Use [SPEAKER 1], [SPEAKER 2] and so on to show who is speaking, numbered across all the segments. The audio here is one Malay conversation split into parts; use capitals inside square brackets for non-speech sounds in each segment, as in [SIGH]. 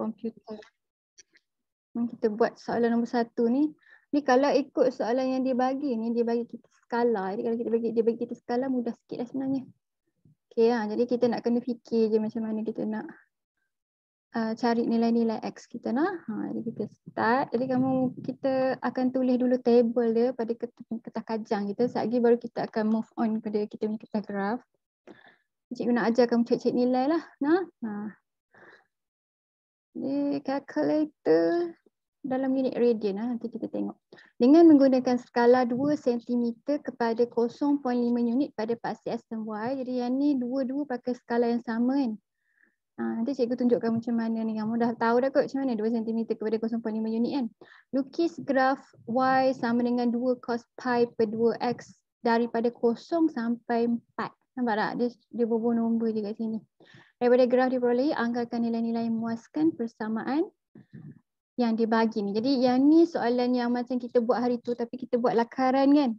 [SPEAKER 1] komputer. Kita buat soalan nombor satu ni. Ni kalau ikut soalan yang dia bagi ni, dia bagi kita skala. Jadi kalau kita bagi dia bagi kita skala mudah sikit lah sebenarnya. Okay ha, jadi kita nak kena fikir je macam mana kita nak uh, cari nilai-nilai X kita nak. Ha, jadi kita start. Jadi kamu kita akan tulis dulu table dia pada kertas kajang kita. Sekejap lagi baru kita akan move on pada kita punya kertas graf. Cikgu nak ajar kamu cek-cek nilai lah. Nah. Ha. Jadi calculator dalam unit radian lah. Nanti kita tengok. Dengan menggunakan skala 2 cm kepada 0.5 unit pada paksi S dan Y. Jadi yang ni dua-dua pakai skala yang sama kan. Ha, nanti cikgu tunjukkan macam mana ni. Kamu dah tahu dah kot macam mana 2 cm kepada 0.5 unit kan. Lukis graf Y sama dengan 2 cos pi per 2x daripada 0 sampai 4. Nampak tak? Dia, dia berbuah nombor je kat sini. Daripada graf diperolehi, anggarkan nilai-nilai memuaskan persamaan yang dibagi ni. Jadi yang ni soalan yang macam kita buat hari tu tapi kita buat lakaran kan.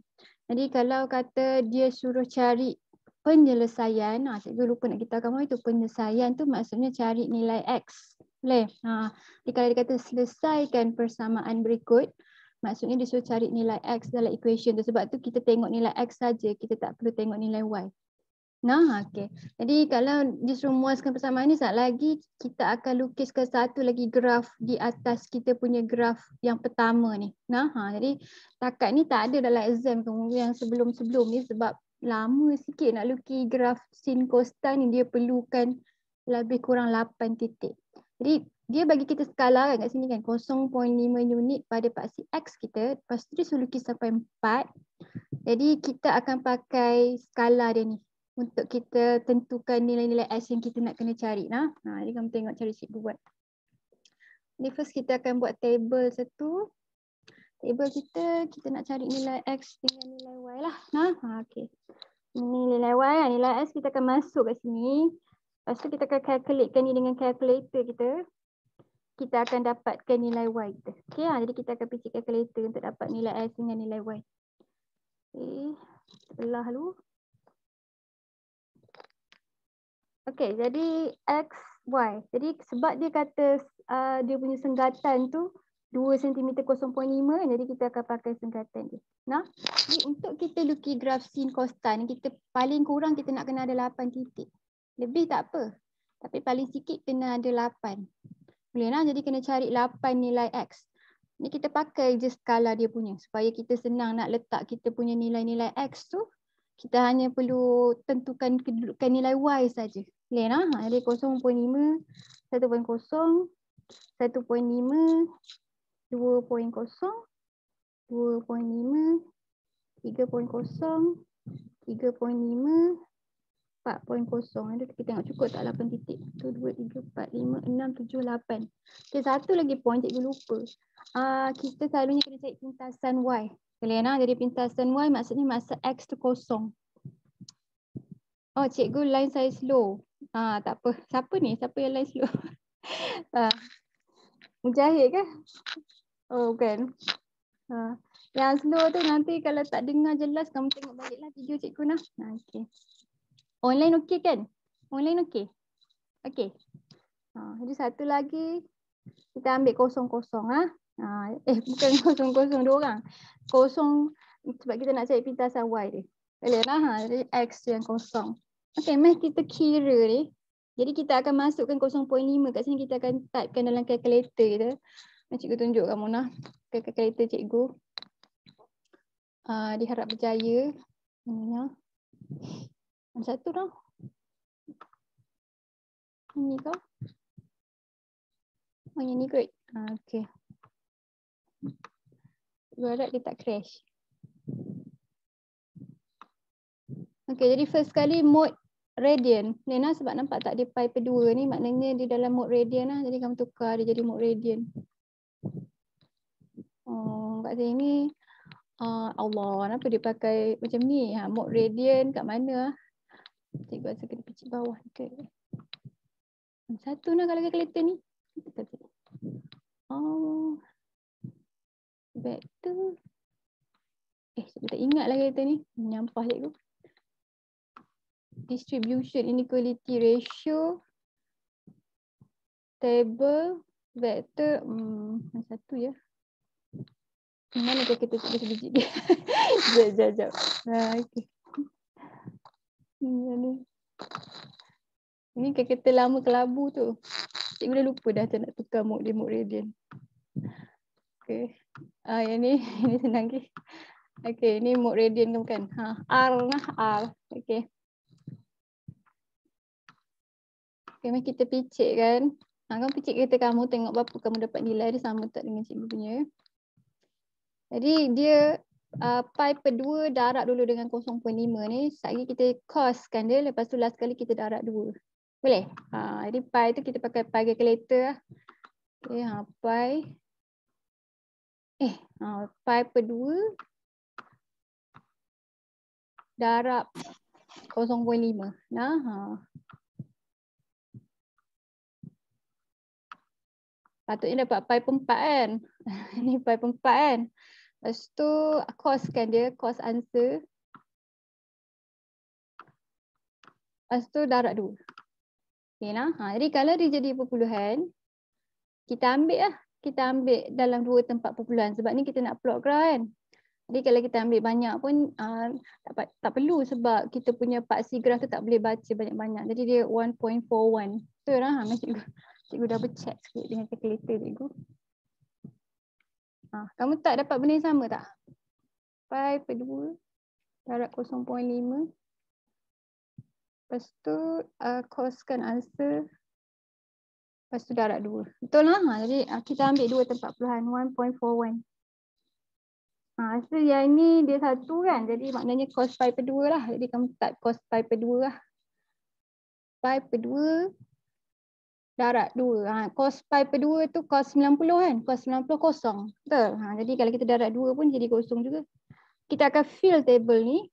[SPEAKER 1] Jadi kalau kata dia suruh cari penyelesaian, ha, cikgu lupa nak kita kamu itu penyelesaian tu maksudnya cari nilai X. Boleh? Ha, jadi kalau dia kata selesaikan persamaan berikut, maksudnya dia suruh cari nilai X dalam equation tu. Sebab tu kita tengok nilai X saja, kita tak perlu tengok nilai Y. Nah, okey. Jadi kalau disuruh muaskan persamaan ni, saat lagi kita akan lukiskan satu lagi graf di atas kita punya graf yang pertama ni. Nah, ha, jadi takat ni tak ada dalam exam kemudian yang sebelum-sebelum ni sebab lama sikit nak lukis graf sin costan ni dia perlukan lebih kurang 8 titik. Jadi dia bagi kita skala kan kat sini kan 0.5 unit pada paksi X kita. Lepas tu dia suruh lukis sampai 4. Jadi kita akan pakai skala dia ni untuk kita tentukan nilai-nilai S yang kita nak kena cari. Nah, nah jadi kamu tengok cari cikgu buat. Jadi first kita akan buat table satu. Table kita, kita nak cari nilai X dengan nilai Y lah. Nah, ha, okay. Ini nilai Y, lah. nilai S kita akan masuk kat sini. Lepas tu kita akan calculatekan ni dengan calculator kita. Kita akan dapatkan nilai Y kita. Okay, ha, jadi kita akan pergi calculator untuk dapat nilai S dengan nilai Y. Okay, belah dulu. Okay, jadi X, Y. Jadi sebab dia kata uh, dia punya senggatan tu 2 cm 0.5 kan, jadi kita akan pakai senggatan dia. Nah, jadi untuk kita lukis graf sin costan, kita paling kurang kita nak kena ada 8 titik. Lebih tak apa. Tapi paling sikit kena ada 8. Boleh lah, jadi kena cari 8 nilai X. Ni kita pakai je skala dia punya supaya kita senang nak letak kita punya nilai-nilai X tu kita hanya perlu tentukan kedudukan nilai Y saja. Lah. Ha, jadi 0.5, 1.0, 1.5, 2.0, 2.5, 3.0, 3.5, 4.0. Ada kita tengok cukup tak 8 titik. 1, 2, 3, 4, 5, 6, 7, 8. Okay, satu lagi point cikgu lupa. Uh, kita selalunya kena cari pintasan Y. Kelena jadi pintasan Y maksudnya masa X tu kosong. Oh cikgu line saya slow. Ah tak apa. Siapa ni? Siapa yang line slow? [LAUGHS] ah. Mujahid ke? Oh bukan. Ah. Yang slow tu nanti kalau tak dengar jelas kamu tengok baliklah video cikgu nah. Nah okey. Online okey kan? Online okey. Okey. Ah, jadi satu lagi kita ambil kosong-kosong ah. Ha, eh bukan kosong-kosong dua orang. Kosong sebab kita nak cari pintasan Y dia. Boleh lah. Ha, jadi X yang kosong. Okay, mari kita kira ni. Jadi kita akan masukkan 0.5 kat sini. Kita akan typekan dalam calculator kita. Mari cikgu tunjuk kamu nah. Ke calculator cikgu. Uh, diharap berjaya. Ini Yang satu dah. Ini kau. Oh, yang ni great. Uh, okay. Gue dia tak crash. Okay, jadi first kali mode radian. Nena sebab nampak tak ada pi per 2 ni, maknanya dia dalam mode radian lah. Jadi kamu tukar dia jadi mode radian. Oh, kat sini, uh, Allah, kenapa dia pakai macam ni? Ha, mode radian kat mana? Cikgu rasa kena picit bawah. Okay. Satu nak kalau kalkulator ni. Oh, tu. Eh, saya tak ingat lah kereta ni. Menyampah cikgu. Distribution inequality ratio. Table Vektor, hmm, satu ya. Mana kita kita tulis biji dia? [LAUGHS] Sekejap, sekejap, sekejap. Ha, okay. Ini, ini kita lama kelabu tu. Cikgu dah lupa dah nak tukar mode dia mode radian. Okay. Ah, yang ni, [LAUGHS] ini senang ke. Okay, ini mode radian kan bukan? Ha, R lah, R. Okay. Okay, mari kita picit kan. Ha, kamu picit kereta kamu, tengok berapa kamu dapat nilai dia sama tak dengan cikgu punya. Jadi dia uh, pi per 2 darab dulu dengan 0.5 ni. Sekali kita coskan dia, lepas tu last kali kita darab 2. Boleh? Ha, jadi pi tu kita pakai pi calculator lah. Okay, ha, pi. Eh, ha, pi per 2 darab 0.5. Nah, ha. Patutnya dapat pi per 4 kan? [LAUGHS] Ini pi per 4 kan? Lepas tu cos kan dia, cos answer. Lepas tu darab 2. Okay, nah. Ha, jadi kalau dia jadi perpuluhan, kita ambil lah. Kita ambil dalam dua tempat perpuluhan. Sebab ni kita nak plot graph kan. Jadi kalau kita ambil banyak pun uh, tak, tak perlu sebab kita punya paksi graf tu tak boleh baca banyak-banyak. Jadi dia 1.41. Betul lah. Ha, [LAUGHS] cikgu, cikgu dah bercheck sikit dengan calculator cikgu. Ha, kamu tak dapat benda yang sama tak? 5 per 2 darab 0.5 Lepas tu uh, coskan answer. Lepas tu darab 2. Betul lah. Ha, jadi uh, kita ambil dua tempat puluhan. 1.41. Ha, so yang ni dia satu kan. Jadi maknanya cos pi per 2 lah. Jadi kamu tak cos pi per 2 lah. Pi per 2 darab 2. Ha, cos pi per 2 tu cos 90 kan. Cos 90 kosong. Betul. Ha, jadi kalau kita darab 2 pun jadi kosong juga. Kita akan fill table ni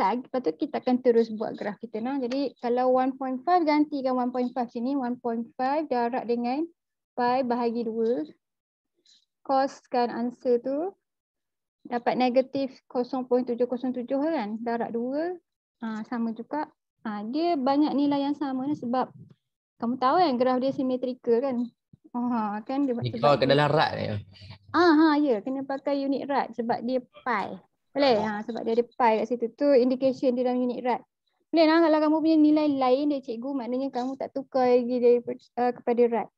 [SPEAKER 1] tag, lepas tu kita akan terus buat graf kita. Nah. Jadi kalau 1.5 gantikan 1.5 sini, 1.5 darab dengan pi bahagi 2. Coskan answer tu dapat negatif 0.707 kan, darab 2. Ha, sama juga. Ha, dia banyak nilai yang sama ni sebab kamu tahu kan graf dia simetrikal kan. Ha, kan dia
[SPEAKER 2] kau ke dalam rat ni.
[SPEAKER 1] Ah, ha, ya, kena pakai unit rat sebab dia pi. Boleh? Ha, sebab dia ada pi kat situ. Tu indication dia dalam unit rat. Boleh lah kalau kamu punya nilai lain dia cikgu maknanya kamu tak tukar lagi dari, uh, kepada rat.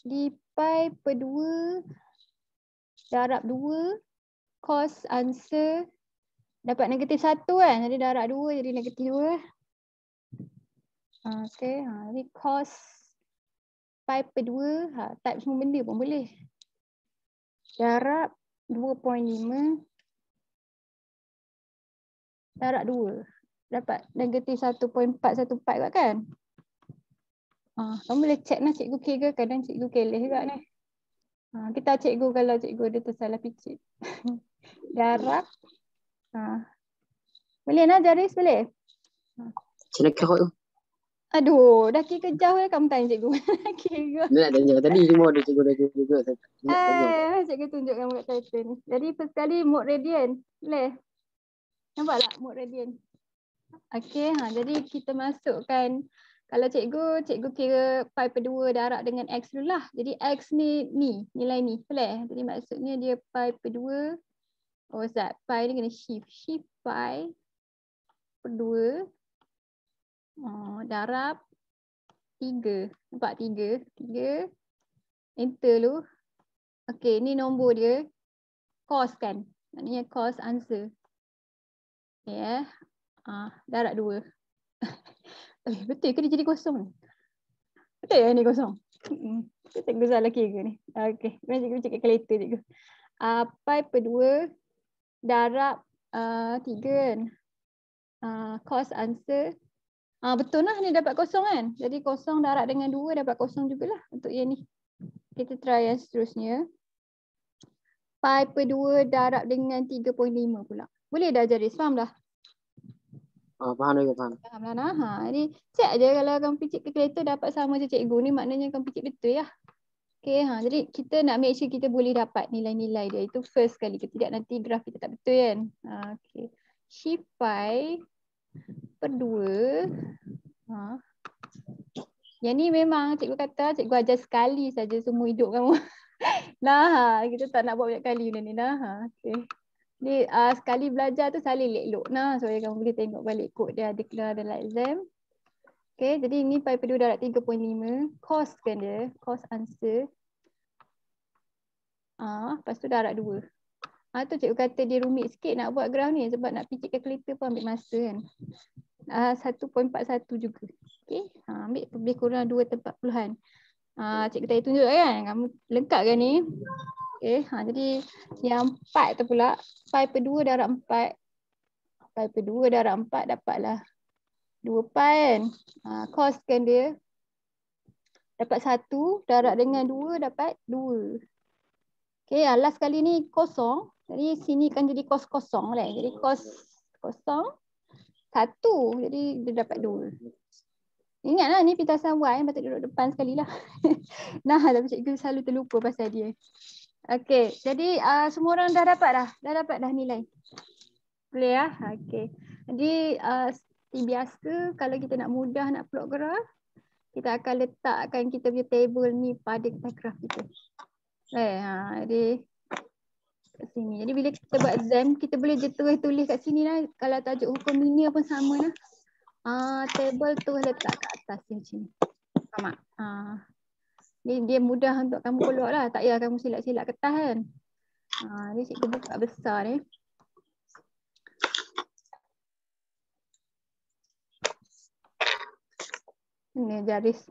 [SPEAKER 1] Di pi per 2 darab 2 cos answer dapat negatif 1 kan. Jadi darab 2 jadi negatif 2. Okay. Ha, jadi cos pi per 2 ha, type semua benda pun boleh. Darab 2.5 darab 2. Dapat negatif 1.414 kan? Ha, kamu boleh check lah cikgu kira kadang cikgu keleh juga ni. Ha, kita cikgu kalau cikgu dia tersalah picit. [LAUGHS] darab. Ha. Boleh nak jaris boleh?
[SPEAKER 3] Mana kau tu?
[SPEAKER 1] Aduh, dah kira jauh lah kamu tanya cikgu. [LAUGHS] kira.
[SPEAKER 3] Dia nak tanya. Tadi semua ada cikgu dah juga.
[SPEAKER 1] Eh, cikgu tunjuk kamu kat title ni. Jadi first kali mode radian. Boleh? Nampak tak mode radian? Okay, ha, jadi kita masukkan kalau cikgu, cikgu kira pi per 2 darab dengan x dulu lah. Jadi x ni, ni, nilai ni. Boleh? Jadi maksudnya dia pi per 2. Oh, Ustaz, pi ni kena shift. Shift pi per 2. Oh, darab 3. Nampak 3? 3. Enter dulu. Okay, ni nombor dia. Cos kan? Maknanya cos answer. Yeah. Ah, darab dua. [LAUGHS] eh, betul ke dia jadi kosong? Betul ya ni kosong? Hmm. Cikgu salah kira ni. Okey. Mari cikgu cakap kalkulator cikgu. Uh, pi per dua darab uh, tiga kan. Uh, cos answer. Ah, uh, betul lah ni dapat kosong kan. Jadi kosong darab dengan dua dapat kosong jugalah untuk yang ni. Kita try yang seterusnya. Pi per dua darab dengan 3.5 pula. Boleh dah jadi, faham dah?
[SPEAKER 3] Oh, faham dah, faham.
[SPEAKER 1] Faham dah, nah. Ha, ni cek aja kalau kamu picit calculator dapat sama macam cikgu ni, maknanya kamu picit betul ya. Okay, ha, jadi kita nak make sure kita boleh dapat nilai-nilai dia. Itu first kali. Kita tidak nanti graf kita tak betul kan. Ha, okay. Pi per 2. Ha. Yang ni memang cikgu kata cikgu ajar sekali saja semua hidup kamu. [LAUGHS] nah, ha, kita tak nak buat banyak kali benda ni. Nah, ha, okay. Jadi uh, sekali belajar tu saling elok nah supaya kamu boleh tengok balik kod dia ada kena dalam exam. Okay, jadi ini pi pedua darab 3.5. Cost kan dia, cost answer. Ah, uh, lepas tu darab 2. Ah tu cikgu kata dia rumit sikit nak buat graf ni sebab nak picit kalkulator pun ambil masa kan. Ah uh, 1.41 juga. Okey, ha, ambil lebih kurang 2 tempat puluhan. Ha, cikgu tadi tunjuk kan, kamu lengkap kan ni? Okey, ha, jadi yang 4 tu pula, pi per 2 darab 4. Pi per 2 darab 4 dapatlah 2 pi kan. Ha, cos kan dia dapat 1 darab dengan 2 dapat 2. Okey, ha, last kali ni kosong. Jadi sini kan jadi kos kosong lah. Jadi kos kosong satu. Jadi dia dapat dua. Ingatlah ni pitasan Y patut duduk depan sekali lah. [LAUGHS] nah, tapi cikgu selalu terlupa pasal dia. Okay, jadi uh, semua orang dah dapat dah? Dah dapat dah nilai? Boleh ya? Okay. Jadi uh, biasa kalau kita nak mudah nak plot graf, kita akan letakkan kita punya table ni pada graf kita. Eh, ha, jadi kat sini. Jadi bila kita buat exam, kita boleh je tulis kat sini lah. Kalau tajuk hukum linear pun sama lah. Ah, table tu letak kat atas ni macam ni. Faham tak? Ah. Dia, dia mudah untuk kamu keluar lah. Tak payah kamu silap-silap kertas kan. Ah, ni cikgu buka besar ni. Ni jaris.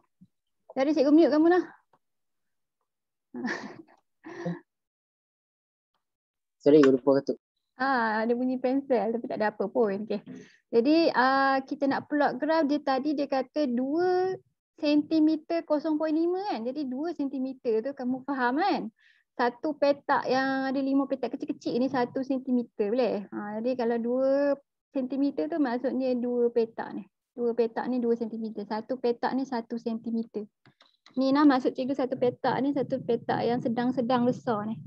[SPEAKER 1] Jaris cikgu mute kamu lah.
[SPEAKER 3] Sorry, lupa ketuk.
[SPEAKER 1] Ah, ada bunyi pensel tapi tak ada apa pun. Okay. Jadi uh, kita nak plot graf dia tadi dia kata 2 cm 0.5 kan. Jadi 2 cm tu kamu faham kan. Satu petak yang ada lima petak kecil-kecil ni satu cm boleh. Ha, jadi kalau 2 cm tu maksudnya dua petak ni. Dua petak ni 2 cm. Satu petak ni satu cm. Ni lah maksud cikgu satu petak ni satu petak yang sedang-sedang besar ni.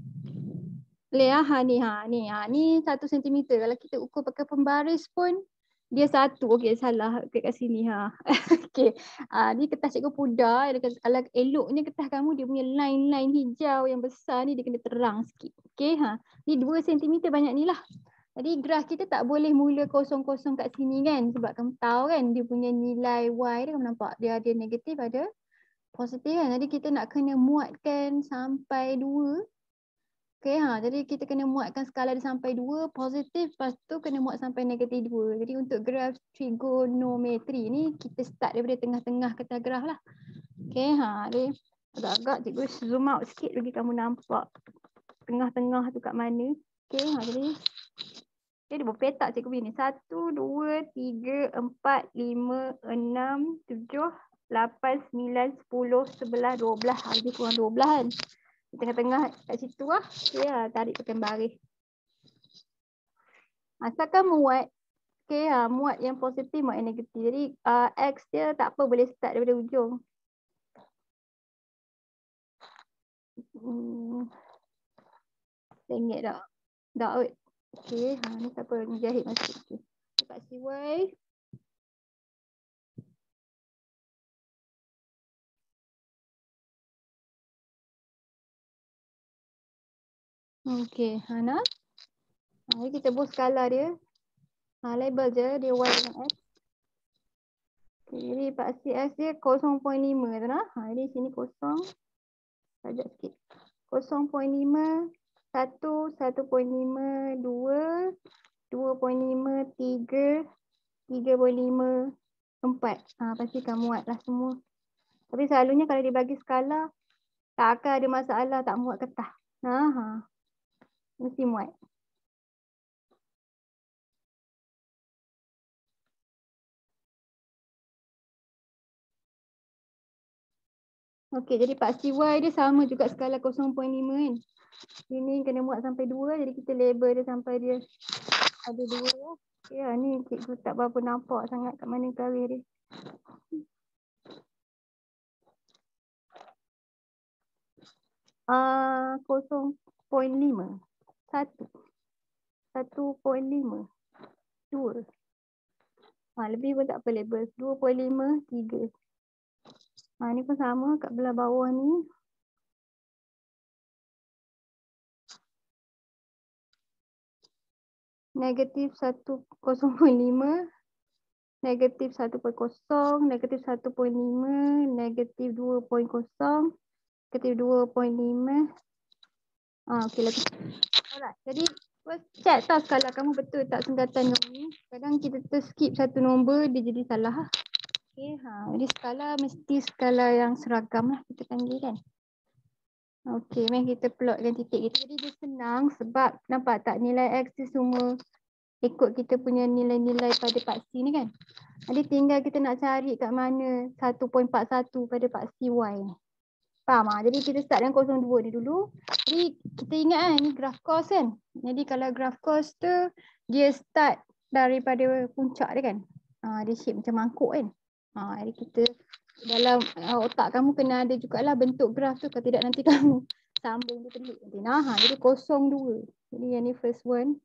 [SPEAKER 1] Lah, ha, ni, ha, ni, ha, ni satu sentimeter. Kalau kita ukur pakai pembaris pun, dia satu. Okey, salah kat sini. Ha. [LAUGHS] Okey, ha, ni kertas cikgu pudar. Kalau eloknya kertas kamu, dia punya line-line hijau yang besar ni, dia kena terang sikit. Okey, ha. Ni dua sentimeter banyak ni lah. Jadi graf kita tak boleh mula kosong-kosong kat sini kan. Sebab kamu tahu kan, dia punya nilai Y dia kamu nampak. Dia ada negatif, ada positif kan. Jadi kita nak kena muatkan sampai Okay, ha, jadi kita kena muatkan skala dia sampai dua positif, lepas tu kena muat sampai negatif dua. Jadi untuk graf trigonometri ni, kita start daripada tengah-tengah kata graf lah. Okay, ha, jadi agak-agak cikgu zoom out sikit lagi kamu nampak tengah-tengah tu kat mana. Okay, ha, jadi jadi berpetak cikgu begini. Satu, dua, tiga, empat, lima, enam, tujuh, lapan, sembilan, sepuluh, sebelah, dua belah. Lebih kurang dua belah kan tengah-tengah kat situ. Okay lah, tarik pakai baris. Asalkan muat, okay lah, muat yang positif, muat yang negatif. Jadi uh, X dia tak apa, boleh start daripada ujung. Hmm. Tengok tak? Tak kot. Okay, ha, ni siapa ni jahit masuk. Okay. Lepas CY. Okey, Hana. Ha, kita buat skala dia. Ha, label je, dia Y dengan X. Okay, jadi paksi X dia 0.5 tu nah. Ha, jadi sini kosong. Sajak sikit. 0.5, 1, 1.5, 2, 2.5, 3, 3.5, 4. Ha, pastikan muatlah semua. Tapi selalunya kalau dia bagi skala, tak akan ada masalah tak muat ketah. Ha, ha mesti muat. Okey, jadi Pak CY dia sama juga skala 0.5 kan. Ini kena muat sampai 2, jadi kita label dia sampai dia ada 2 ya. Ya, ni cikgu tak berapa nampak sangat kat mana garis dia. Ah, uh, 0.5 satu. Satu point lima. Dua. Ha, lebih pun tak apa label. Dua point lima, tiga. Ha, ni pun sama kat belah bawah ni. Negatif 1.05. Negatif 1.0. Negatif 1.5. Negatif 2.0. Negatif 2.5. Ah, okey lagi. Alright. Jadi first check tau skala kamu betul tak senggatan ni. Kadang kita terskip satu nombor dia jadi salah. Okey, ha. Jadi skala mesti skala yang seragam lah kita panggil kan. Okey, mari kita plotkan titik kita. Jadi dia senang sebab nampak tak nilai X tu semua ikut kita punya nilai-nilai pada paksi ni kan. Jadi tinggal kita nak cari kat mana 1.41 pada paksi Y ni. Faham ah? Jadi kita start dengan 02 ni dulu. Jadi kita ingat kan ni graf cos kan. Jadi kalau graf cos tu dia start daripada puncak dia kan. Ha, dia shape macam mangkuk kan. Ha, jadi kita dalam uh, otak kamu kena ada jugalah bentuk graf tu. Kalau tidak nanti [LAUGHS] kamu sambung dia pelik nanti. Nah, ha, jadi 02. Jadi yang ni first one.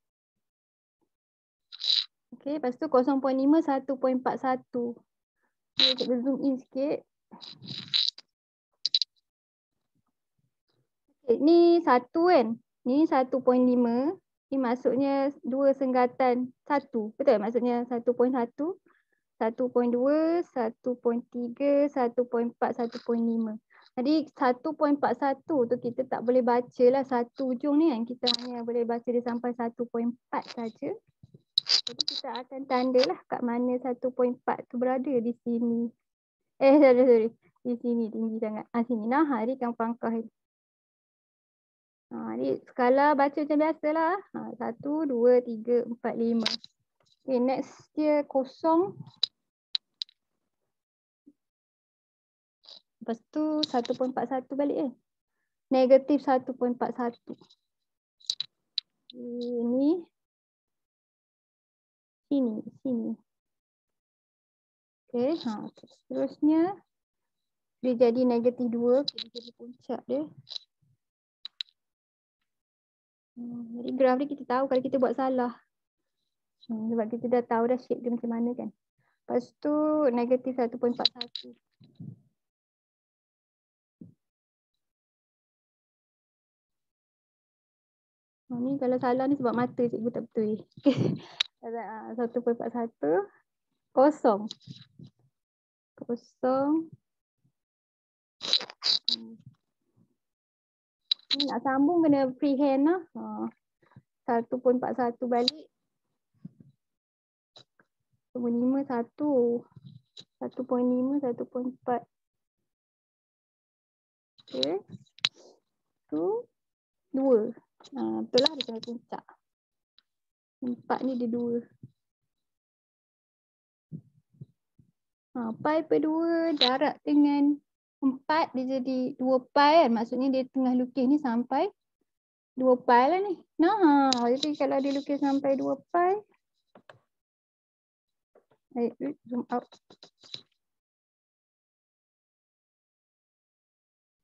[SPEAKER 1] Okay, lepas tu 0.5 1.41. Okay, kita zoom in sikit. Okay, ni satu kan. Ni 1.5. Ni maksudnya dua senggatan satu. Betul maksudnya 1.1. 1.2, 1.3, 1.4, 1.5. Jadi 1.41 tu kita tak boleh baca lah satu ujung ni kan. Kita hanya boleh baca dia sampai 1.4 saja. Jadi kita akan tanda lah kat mana 1.4 tu berada di sini. Eh sorry sorry. Di sini tinggi sangat. Ah sini. Nah hari kan pangkah ni. Ha, ni skala baca macam biasa lah. Ha, satu, dua, tiga, empat, lima. Okay, next dia kosong. Lepas tu 1.41 balik eh. Negatif 1.41. Ini. Sini, sini. Okay, ha, seterusnya. Dia jadi negatif 2. Dia jadi puncak dia. Hmm, jadi graf ni kita tahu kalau kita buat salah. Hmm, sebab kita dah tahu dah shape dia macam mana kan. Lepas tu negatif 1.41. Oh, ni kalau salah ni sebab mata cikgu tak betul. 1.41 [LAUGHS] kosong. Kosong. Hmm. Ni nak sambung kena freehand lah. Ha. 1.41 balik. 1.5 1. 1.5 1.4. Okay. Tu. Dua. Ha, betul lah dia kena puncak. Empat ni dia dua. Ha, pi per dua darat dengan empat dia jadi dua pi kan. Maksudnya dia tengah lukis ni sampai dua pi lah ni. Nah, jadi kalau dia lukis sampai dua pi. Baik, zoom out.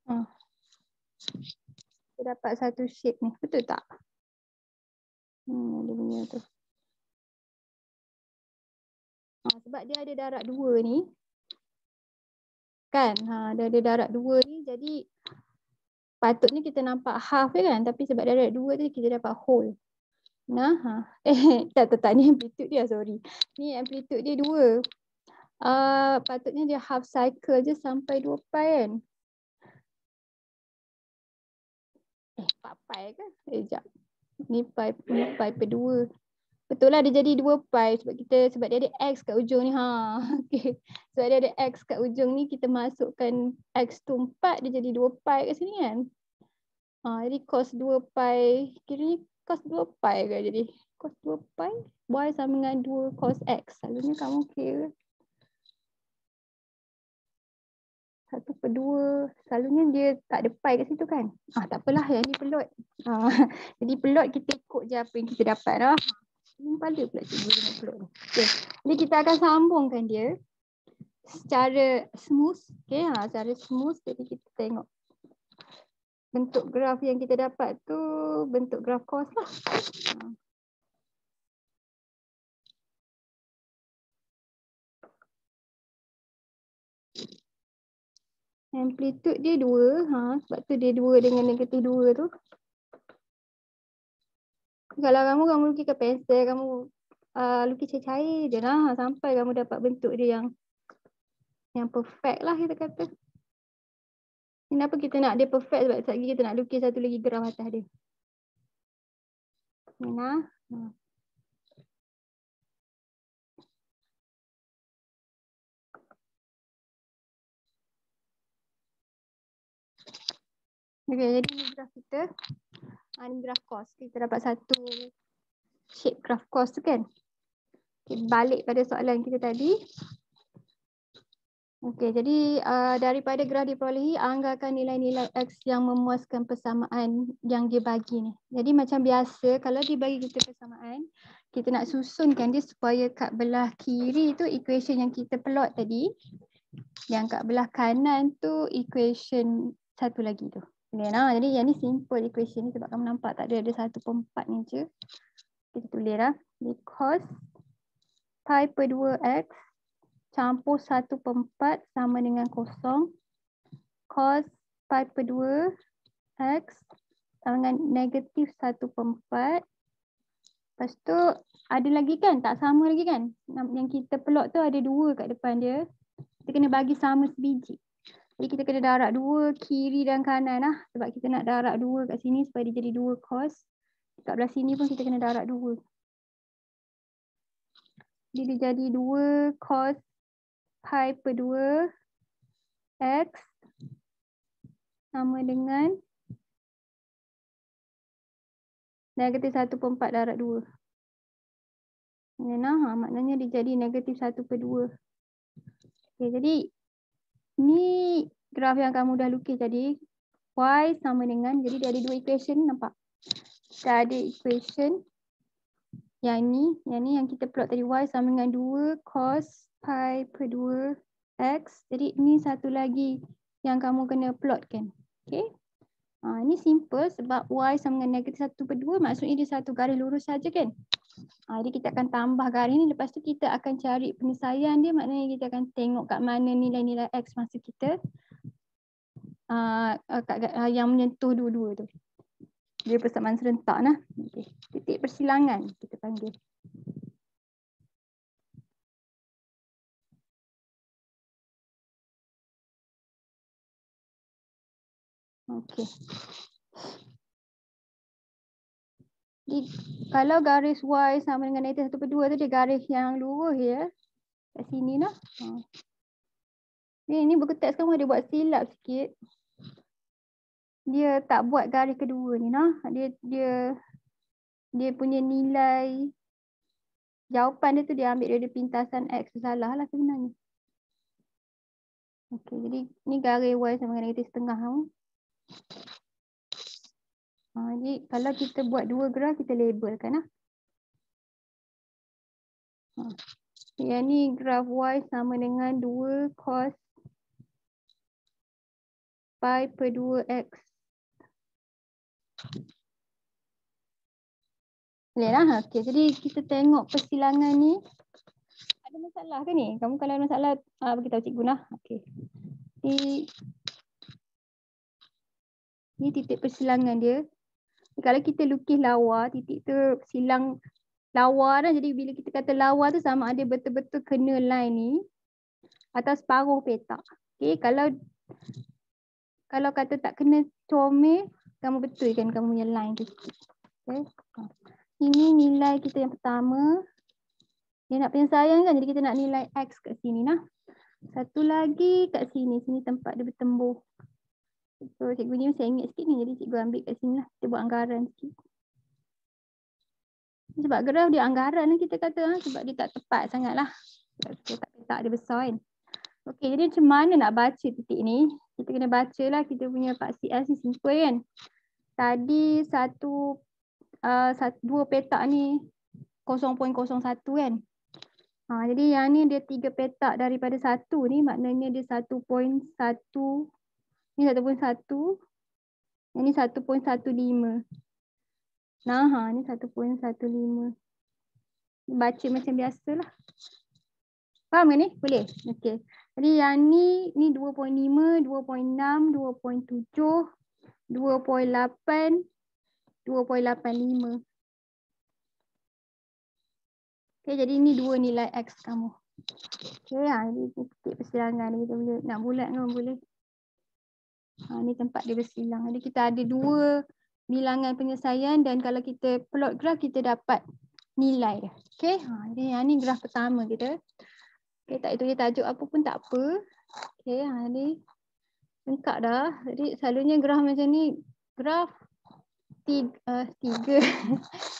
[SPEAKER 1] Ha. Dia dapat satu shape ni. Betul tak? Hmm, dia punya tu. Ha, sebab dia ada darat dua ni kan? Ha, dia ada darat dua ni jadi patutnya kita nampak half je kan? Tapi sebab darat dua tu kita dapat whole. Nah ha. [LAUGHS] eh tak tak tak ni amplitude dia sorry. Ni amplitude dia dua. Uh, patutnya dia half cycle je sampai dua pi kan? Eh empat pi ke? Eh jap ni pi ni pi per dua Betul lah dia jadi dua pi sebab kita sebab dia ada x kat ujung ni ha. [LAUGHS] Okey. Sebab dia ada x kat ujung ni kita masukkan x tu empat dia jadi dua pi kat sini kan. Ha jadi cos dua pi kira ni cos dua pi ke jadi? Cos dua pi y sama dengan dua cos x. Selalunya kamu kira satu per dua. Selalunya dia tak ada pi kat situ kan. Ah tak apalah yang ni pelot. Ha, [LAUGHS] jadi pelot kita ikut je apa yang kita dapat lah. Ini kepala pula cikgu dengan peluk ni. Okay. Jadi kita akan sambungkan dia secara smooth. Okay, ha, secara smooth. Jadi kita tengok bentuk graf yang kita dapat tu bentuk graf cos lah. Ha. Amplitude dia dua. Ha, sebab tu dia dua dengan negatif dua tu. Kalau kamu, kamu lukis ke pensel, kamu uh, lukis cair-cair je lah. Sampai kamu dapat bentuk dia yang yang perfect lah kita kata. Kenapa kita nak dia perfect sebab lagi kita nak lukis satu lagi graf atas dia. Mana? Ha. Okay, jadi ni graf kita. Ni graf cost. Kita dapat satu shape graf cost tu kan. Okay, balik pada soalan kita tadi. Okey, jadi uh, daripada graf diperolehi, anggarkan nilai-nilai X yang memuaskan persamaan yang dia bagi ni. Jadi macam biasa, kalau dia bagi kita persamaan, kita nak susunkan dia supaya kat belah kiri tu equation yang kita plot tadi, yang kat belah kanan tu equation satu lagi tu. Boleh lah. Jadi yang ni simple equation ni sebab kamu nampak tak ada ada satu per empat ni je. Kita tulis lah. Because pi per 2x campur 1 per 4 sama dengan kosong. Cos pi per 2 X sama dengan negatif 1 per 4. Lepas tu ada lagi kan? Tak sama lagi kan? Yang kita plot tu ada dua kat depan dia. Kita kena bagi sama sebiji. Jadi kita kena darab dua kiri dan kanan lah. Sebab kita nak darab dua kat sini supaya dia jadi dua cos. Kat belah sini pun kita kena darab dua. Jadi dia jadi dua cos pi per 2 x sama dengan negatif 1 per 4 darab 2. Nah, ha, maknanya dia jadi negatif 1 per 2. Okay, jadi ni graf yang kamu dah lukis tadi. Y sama dengan, jadi dia ada dua equation nampak? Kita ada equation yang ni, yang ni yang kita plot tadi Y sama dengan 2 cos pi per 2 x. Jadi ni satu lagi yang kamu kena plot kan. Okay. Ha, ini simple sebab y sama dengan negatif 1 per 2 maksudnya dia satu garis lurus saja kan. Ha, jadi kita akan tambah garis ni lepas tu kita akan cari penyelesaian dia maknanya kita akan tengok kat mana nilai-nilai x masa kita uh, yang menyentuh dua-dua tu. Dia persamaan serentak lah. Okay. Titik persilangan kita panggil. Okey. Kalau garis Y sama dengan negatif 1 per 2 tu dia garis yang lurus ya. Kat sini lah. Ha. Ni, ni buku teks kamu ada buat silap sikit. Dia tak buat garis kedua ni nah. Dia dia dia punya nilai jawapan dia tu dia ambil dari pintasan X salah lah sebenarnya. Okey, jadi ni garis Y sama dengan negatif setengah. Ha, jadi kalau kita buat dua graf kita labelkan lah. Ha. Yang ni graf Y sama dengan 2 cos pi per 2x. Boleh lah. Okay, jadi kita tengok persilangan ni. Ada masalah ke ni? Kamu kalau ada masalah, uh, beritahu cikgu lah. Okay. Di Ni titik persilangan dia. Kalau kita lukis lawa, titik tu silang lawa dah. Jadi bila kita kata lawa tu sama ada betul-betul kena line ni atau separuh petak. Okay, kalau kalau kata tak kena comel, kamu betul kan kamu punya line tu. Okay. Ini nilai kita yang pertama. Dia nak penyelesaian kan, jadi kita nak nilai X kat sini lah. Satu lagi kat sini, sini tempat dia bertembur. So cikgu ni mesti ingat sikit ni jadi cikgu ambil kat sini lah. Kita buat anggaran sikit. Sebab graf dia anggaran kita kata ha? sebab dia tak tepat sangat lah. Tak petak dia besar kan. Okay jadi macam mana nak baca titik ni? Kita kena baca lah kita punya Pak CS ni simple kan. Tadi satu, uh, satu dua petak ni 0.01 kan. Ha, jadi yang ni dia tiga petak daripada satu ni maknanya dia 1.1 Ni 1.1. Yang ni 1.15. Nah, ha, ni 1.15. Baca macam biasalah. Faham ke ni? Boleh? Okey. Jadi yang ni ni 2.5, 2.6, 2.7, 2.8, 2.85. Okay, jadi ni dua nilai X kamu. Okay, ha, ini titik persilangan kita boleh nak bulat kan boleh. Ha, ni tempat dia bersilang. Jadi kita ada dua bilangan penyelesaian dan kalau kita plot graf kita dapat nilai. Okay, ha, jadi yang ni graf pertama kita. Okay, tak itu dia tajuk apa pun tak apa. Okay, ha, ni lengkap dah. Jadi selalunya graf macam ni, graf tiga, [LAUGHS] uh, tiga.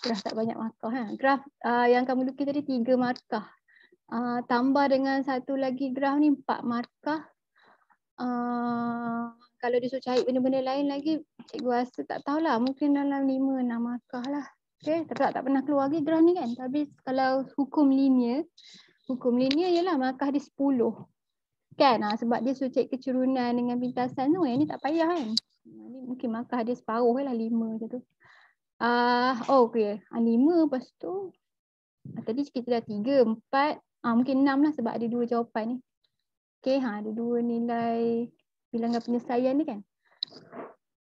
[SPEAKER 1] graf tak banyak markah. Ha. Graf uh, yang kamu lukis tadi tiga markah. Uh, tambah dengan satu lagi graf ni empat markah. Uh, kalau dia suruh cari benda-benda lain lagi, cikgu rasa tak tahulah. Mungkin dalam lima, enam markah lah. Okay, tapi tak, pernah keluar lagi graf ni kan. Tapi kalau hukum linear, hukum linear ialah markah dia sepuluh. Kan? Ha, sebab dia suruh cek kecurunan dengan pintasan tu. Yang ni tak payah kan. Ni mungkin markah dia separuh lah, lima macam tu. Uh, oh, okay. Ha, lima lepas tu. Ha, tadi kita dah tiga, empat. Ha, mungkin enam lah sebab ada dua jawapan ni. Okay, ha, ada dua nilai bilangan penyelesaian ni kan.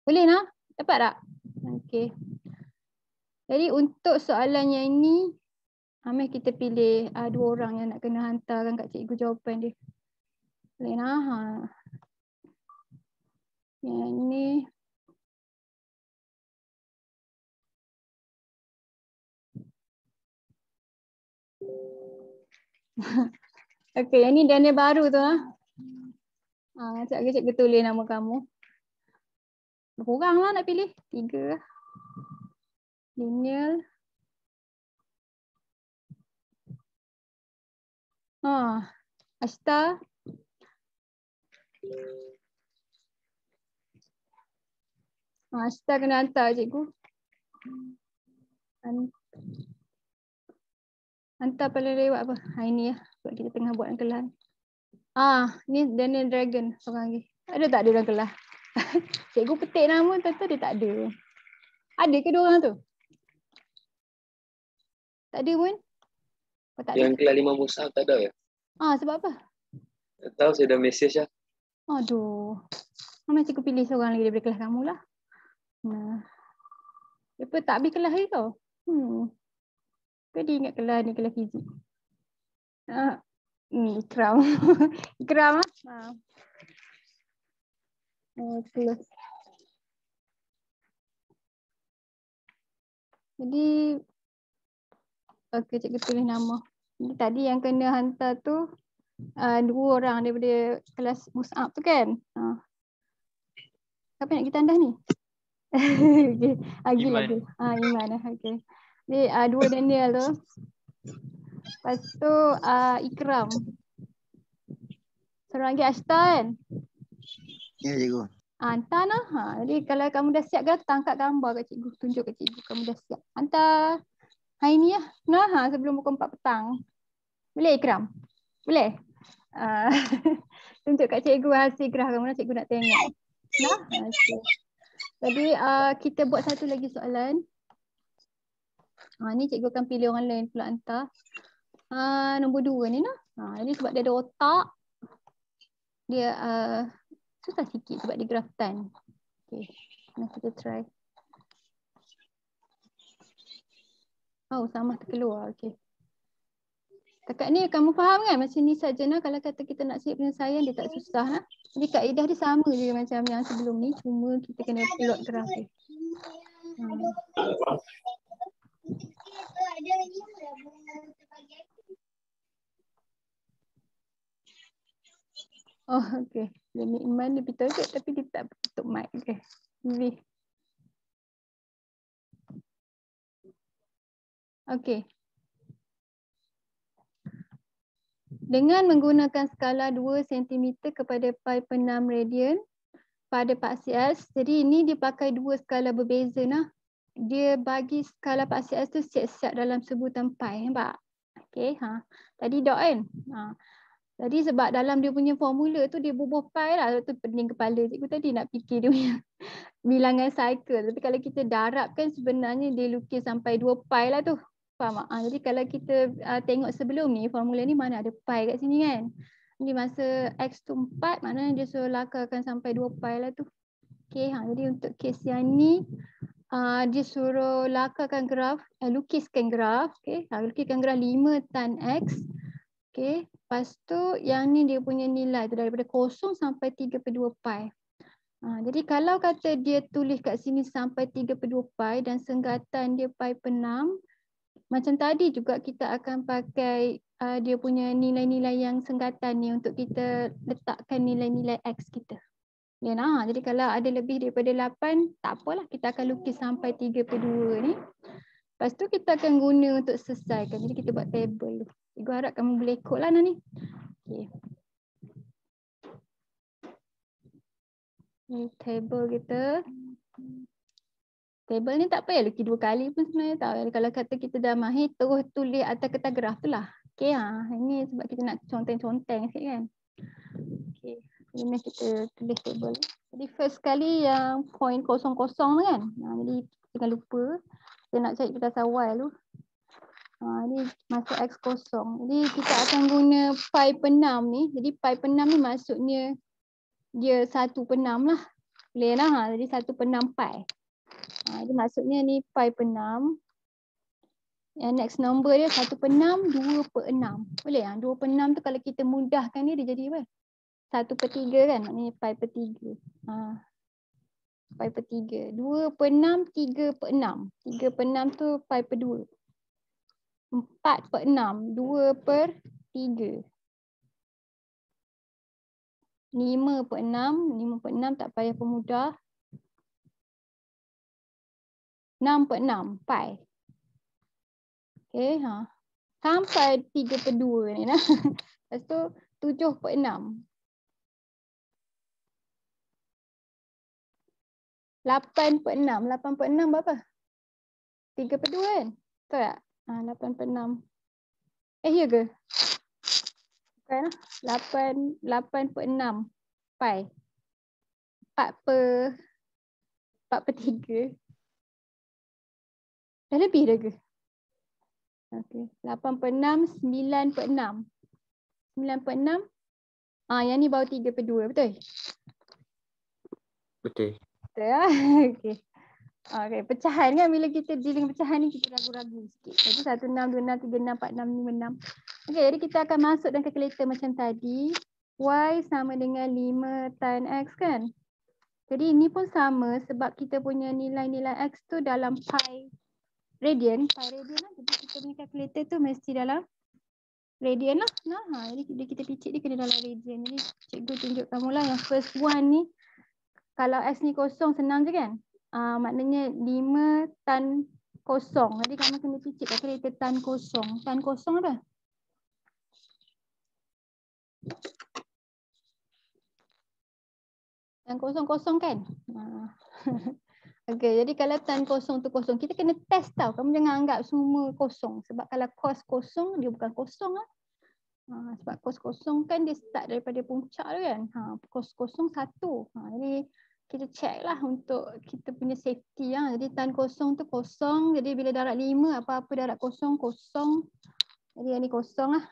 [SPEAKER 1] Boleh nak? Dapat tak? Okay. Jadi untuk soalan yang ini, Amir kita pilih uh, dua orang yang nak kena hantarkan kat cikgu jawapan dia. Boleh nak? Ha. Yang ini. [LAUGHS] okay, yang ni dana baru tu. Ha? Ha, sekejap lagi cikgu tulis nama kamu. Berkurang lah nak pilih. Tiga. Lineal. Ha. Ashta. Ha, Ashta kena hantar cikgu. Hantar paling lewat apa? Ha, ini ya. Sebab kita tengah buat kelas. Ah, ni Daniel Dragon seorang lagi. Ada tak dia dalam kelas? [LAUGHS] Cikgu petik nama tu dia tak ada. Ada ke dua orang tu? Tak ada pun?
[SPEAKER 2] Oh, tak Yang kelas lima Musa tak ada ya?
[SPEAKER 1] Ah, sebab apa?
[SPEAKER 2] Tak tahu saya dah mesej lah.
[SPEAKER 1] Aduh. Mama cikgu pilih seorang lagi daripada kelas kamu lah. Nah. Lepas tak habis kelas lagi tau. Hmm. Kau dia ingat kelas ni kelas fizik. Ah, ikram. ikram. Ha. Okay. Jadi, okay, cikgu tulis nama. Jadi, tadi yang kena hantar tu uh, dua orang daripada kelas Mus'ab tu kan? Uh. Siapa nak kita anda ni? [LAUGHS] okay. Agil, Iman. Agil. Ah, Iman lah. Okay. Jadi, uh, dua Daniel tu. Lepas tu uh, Ikram. Seorang lagi Ashta kan?
[SPEAKER 3] Ya cikgu.
[SPEAKER 1] Hantar lah. Ha, jadi kalau kamu dah siap ke, tangkap gambar kat cikgu. Tunjuk kat cikgu kamu dah siap. Hantar hari ni lah. Nah, ha, sebelum pukul 4 petang. Boleh Ikram? Boleh? Uh, [LAUGHS] tunjuk kat cikgu hasil gerah kamu lah. Cikgu nak tengok. Nah, okay. Jadi uh, kita buat satu lagi soalan. Ha, ni cikgu akan pilih orang lain pula hantar. Ha, nombor dua ni lah. Ha, ini sebab dia ada otak. Dia uh, susah sikit sebab dia graftan. Okay, nak kita try. Oh, sama terkeluar. Okay. Kakak ni kamu faham kan macam ni saja nah kalau kata kita nak siap penyelesaian dia tak susah nah. Jadi kaedah dia sama je macam yang sebelum ni cuma kita kena plot graf dia. Hmm. Oh, okay. Jadi Iman dia betul ke tapi dia tak tutup mic. V. Okay. Dengan menggunakan skala 2 cm kepada pi per 6 radian pada paksi S. Jadi ini dia pakai dua skala berbeza nah dia bagi skala paksi S tu siap-siap dalam sebutan pi. Nampak? Okay. Ha. Tadi dot kan? Ha. Jadi sebab dalam dia punya formula tu dia bubuh pi lah. Tu pening kepala cikgu tadi nak fikir dia punya [LAUGHS] bilangan cycle. Tapi kalau kita darabkan sebenarnya dia lukis sampai 2 pi lah tu. Faham tak? Ha. Jadi kalau kita uh, tengok sebelum ni formula ni mana ada pi kat sini kan? Ni masa X tu 4 maknanya dia suruh lakarkan sampai 2 pi lah tu. Okay, ha, jadi untuk kes yang ni uh, dia suruh lakarkan graf, eh, lukiskan graf. Okay, ha, lukiskan graf 5 tan X. Okay, lepas tu yang ni dia punya nilai tu daripada 0 sampai 3 per 2 pi. Ha, jadi kalau kata dia tulis kat sini sampai 3 per 2 pi dan senggatan dia pi per 6, macam tadi juga kita akan pakai uh, dia punya nilai-nilai yang senggatan ni untuk kita letakkan nilai-nilai X kita. Ya, nah. Jadi kalau ada lebih daripada 8, tak apalah kita akan lukis sampai 3 per 2 ni. Lepas tu kita akan guna untuk selesaikan. Jadi kita buat table tu. Cikgu harap kamu boleh ikut lah ni. Okay. Ni table kita. Table ni tak payah lukis dua kali pun sebenarnya tau. Kalau kata kita dah mahir terus tulis atas kertas graf tu lah. Okay ha. Ini sebab kita nak conteng-conteng sikit kan. Okay. Ini kita tulis table. Jadi first kali yang point kosong-kosong tu kan. Ha, jadi jangan lupa. Kita nak cari kertas awal tu. Ha, ini masuk X kosong. Jadi kita akan guna pi per 6 ni. Jadi pi per 6 ni maksudnya dia 1 per 6 lah. Boleh lah. Ha. Jadi 1 per 6 pi. Ha, jadi maksudnya ni pi per 6. Yang next number dia 1 per 6, 2 per 6. Boleh lah. 2 per 6 tu kalau kita mudahkan ni dia jadi apa? 1 per 3 kan? Maknanya pi per 3. Ha. Pi per 3. 2 per 6, 3 per 6. 3 per 6 tu pi per 2. 4 per 6, 2 per 3. 5 per 6, 5 per 6 tak payah pemudah. 6 per 6, pi. Okay, ha. Sampai 3 per 2 ni lah. [LAUGHS] Lepas tu 7 per 6. 8 per 6. 8 per 6 berapa? 3 per 2 kan? Betul tak? Ha, 8 per 6. Eh, ya ke? Bukan lah. 8, 8 per 6. Pi. 4 per 4 per 3. Dah lebih dah ke? Okay. 8 per 6, 9 per 6. 9 per 6. Ah, yang ni baru 3 per 2, betul?
[SPEAKER 2] Betul.
[SPEAKER 1] Betul [LAUGHS] ya? okay. Okay, pecahan kan bila kita deal dengan pecahan ni kita ragu-ragu sikit. Jadi 1, 6, 2, 6, 3, 6, 4, 6, 5, 6. Okay, jadi kita akan masuk dalam calculator macam tadi. Y sama dengan 5 tan X kan? Jadi ini pun sama sebab kita punya nilai-nilai X tu dalam pi radian. Pi radian lah. Jadi kita punya calculator tu mesti dalam radian lah. Nah, ha, jadi bila kita picit dia kena dalam radian. Jadi cikgu tunjuk kamu lah yang first one ni. Kalau X ni kosong senang je kan? Uh, maknanya 5 tan kosong. Jadi kamu kena picit calculator tan kosong. Tan kosong apa? Tan kosong kosong kan? Uh. [LAUGHS] Okey, jadi kalau tan kosong tu kosong, kita kena test tau. Kamu jangan anggap semua kosong. Sebab kalau kos kosong, dia bukan kosong lah. Ha, sebab kos kosong kan dia start daripada puncak tu kan. Ha, kos kosong satu. Ha, jadi kita check lah untuk kita punya safety ya. Jadi tan kosong tu kosong. Jadi bila darat lima apa-apa darat kosong kosong. Jadi yang ni kosong lah.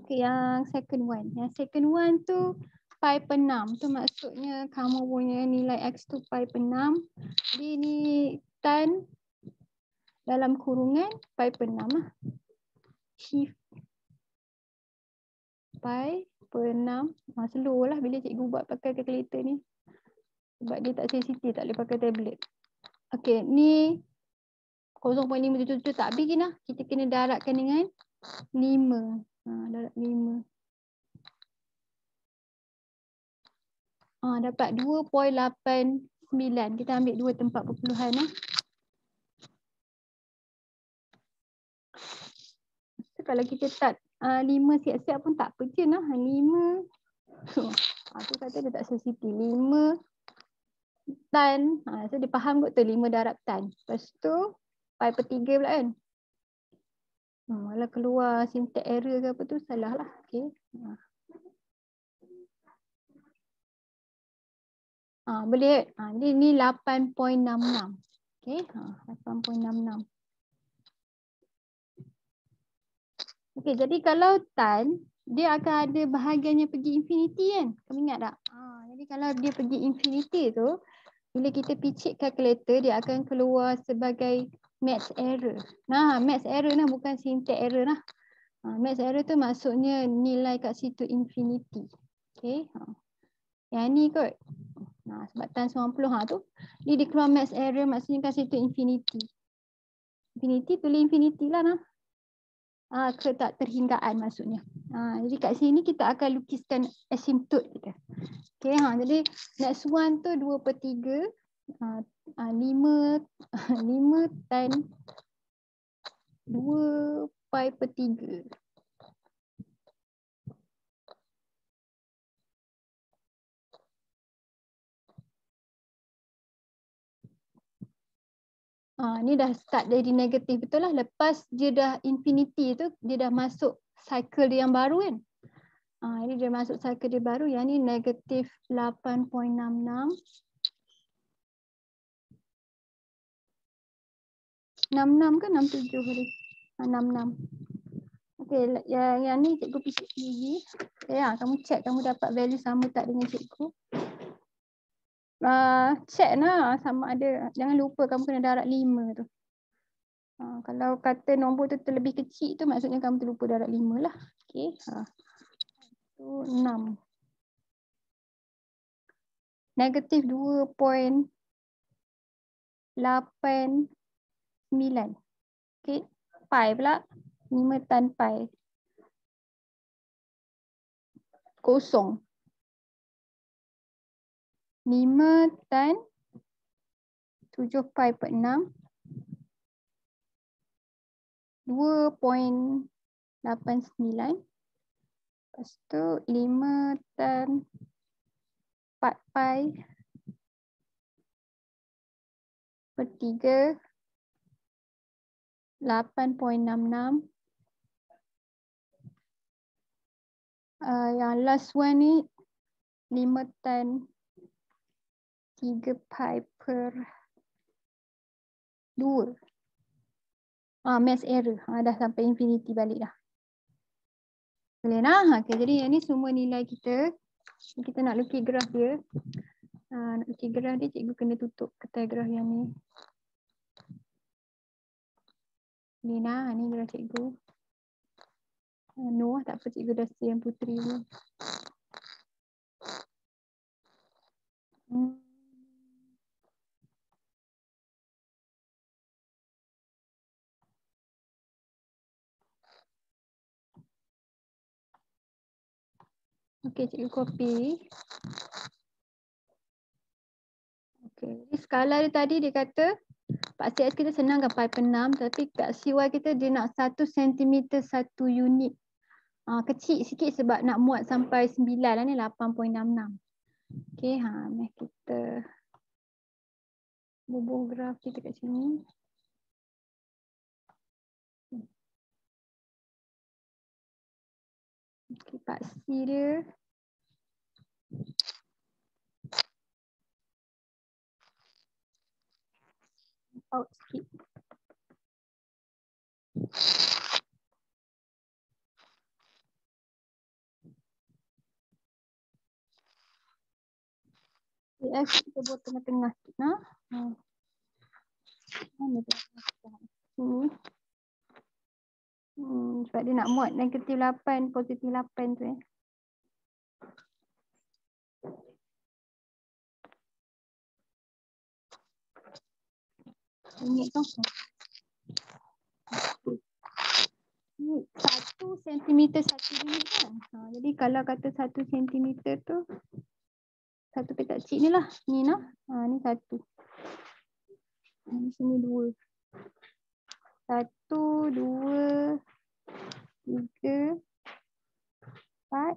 [SPEAKER 1] Okay yang second one. Yang second one tu pi per enam. Tu maksudnya kamu punya nilai x tu pi per enam. Jadi ni tan dalam kurungan pi per enam lah. Shift pi per enam. Ha, slow lah bila cikgu buat pakai calculator ni. Sebab dia tak sensitif, tak boleh pakai tablet. Okey, ni 0.577 tak habis lah. Kita kena daratkan dengan 5. Ha, darat 5. Ha, dapat 2.89. Kita ambil dua tempat perpuluhan. Eh. So, kalau kita tak uh, 5 siap-siap pun tak apa je lah. 5. [LAUGHS] Ha, tu kata dia tak sensitif. 5 tan. Ha, so dia faham kot tu lima darab tan. Lepas tu pi per tiga pula kan. Hmm, malah keluar syntax error ke apa tu salah lah. Okay. Ha. Ha, boleh. Ha, ni, ni 8.66. Okay. Ha, 8.66. Okay, jadi kalau tan dia akan ada bahagiannya pergi infinity kan? Kamu ingat tak? Ha, jadi kalau dia pergi infinity tu, bila kita picit calculator, dia akan keluar sebagai math error. Nah, math error nah bukan syntax error nah. Ha, math error tu maksudnya nilai kat situ infinity. Okay. Ha. Yang ni kot. Nah, sebab tan 90 ha tu. Dia keluar math error maksudnya kat situ infinity. Infinity tulis infinity lah nah uh, ke tak terhinggaan maksudnya. Uh, jadi kat sini kita akan lukiskan asymptot kita. Okay, ha, jadi next one tu 2 per 3. Uh, uh, 5, 5 tan 2 pi per 3. Ha, ni dah start dari negatif betul lah. Lepas dia dah infinity tu, dia dah masuk cycle dia yang baru kan. Ha, ini dia masuk cycle dia baru. Yang ni negatif 8.66. Enam enam ke enam tujuh hari? Enam enam. Okay, yang, yang ni cikgu sendiri. Okay, ha, kamu check kamu dapat value sama tak dengan cikgu uh, check lah sama ada jangan lupa kamu kena darab lima tu. Uh, kalau kata nombor tu terlebih kecil tu maksudnya kamu terlupa darab lima lah. Okay. Ha. Tu enam. Negatif dua point lapan sembilan. Okay. Pi pula. Lima tan pi. Kosong. 5 tan 7 pi per 6 2.89 Lepas tu 5 tan 4 pi per 3 8.66 uh, Yang last one ni 5 tan 3 pi per 2. Ah, mass error. Ah, dah sampai infinity balik dah. Boleh lah. Okay, jadi yang ni semua nilai kita. Kita nak lukis graf dia. Ah, nak lukis graf dia, cikgu kena tutup ketai graf yang ni. Ni lah, ni graf cikgu. Ah, no, tak apa cikgu dah yang putri ni. Hmm. Okey, cikgu copy. Okey, skala dia tadi dia kata Pak CS kita senang kan pi per 6 tapi kat CY kita dia nak 1 cm 1 unit. Uh, kecil sikit sebab nak muat sampai 9 lah ni 8.66. Okey, ha, mari kita bubuh graf kita kat sini. Okay, Pak C dia. Out sikit. Yes, kita buat tengah-tengah sikit. Nah. Hmm. Mana tu? Sini. Hmm, sebab dia nak muat negatif 8, positif 8 tu eh. Ini tu. Ini satu sentimeter satu unit kan. Ha, jadi kalau kata satu sentimeter tu satu petak kecil ni lah. Ni lah. Ha, ni satu. Di sini dua. Satu, dua, tiga, empat.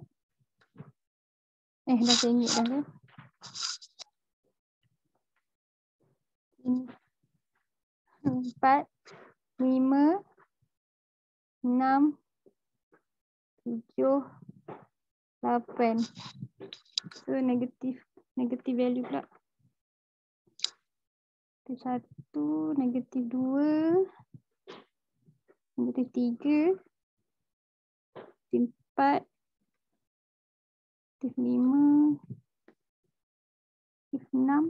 [SPEAKER 1] Eh, dah tengok dah tu. Empat, lima, enam, tujuh, lapan. So, negatif. Negatif value pula. Satu, negatif dua negatif tiga, empat, Negatif lima. Negatif enam.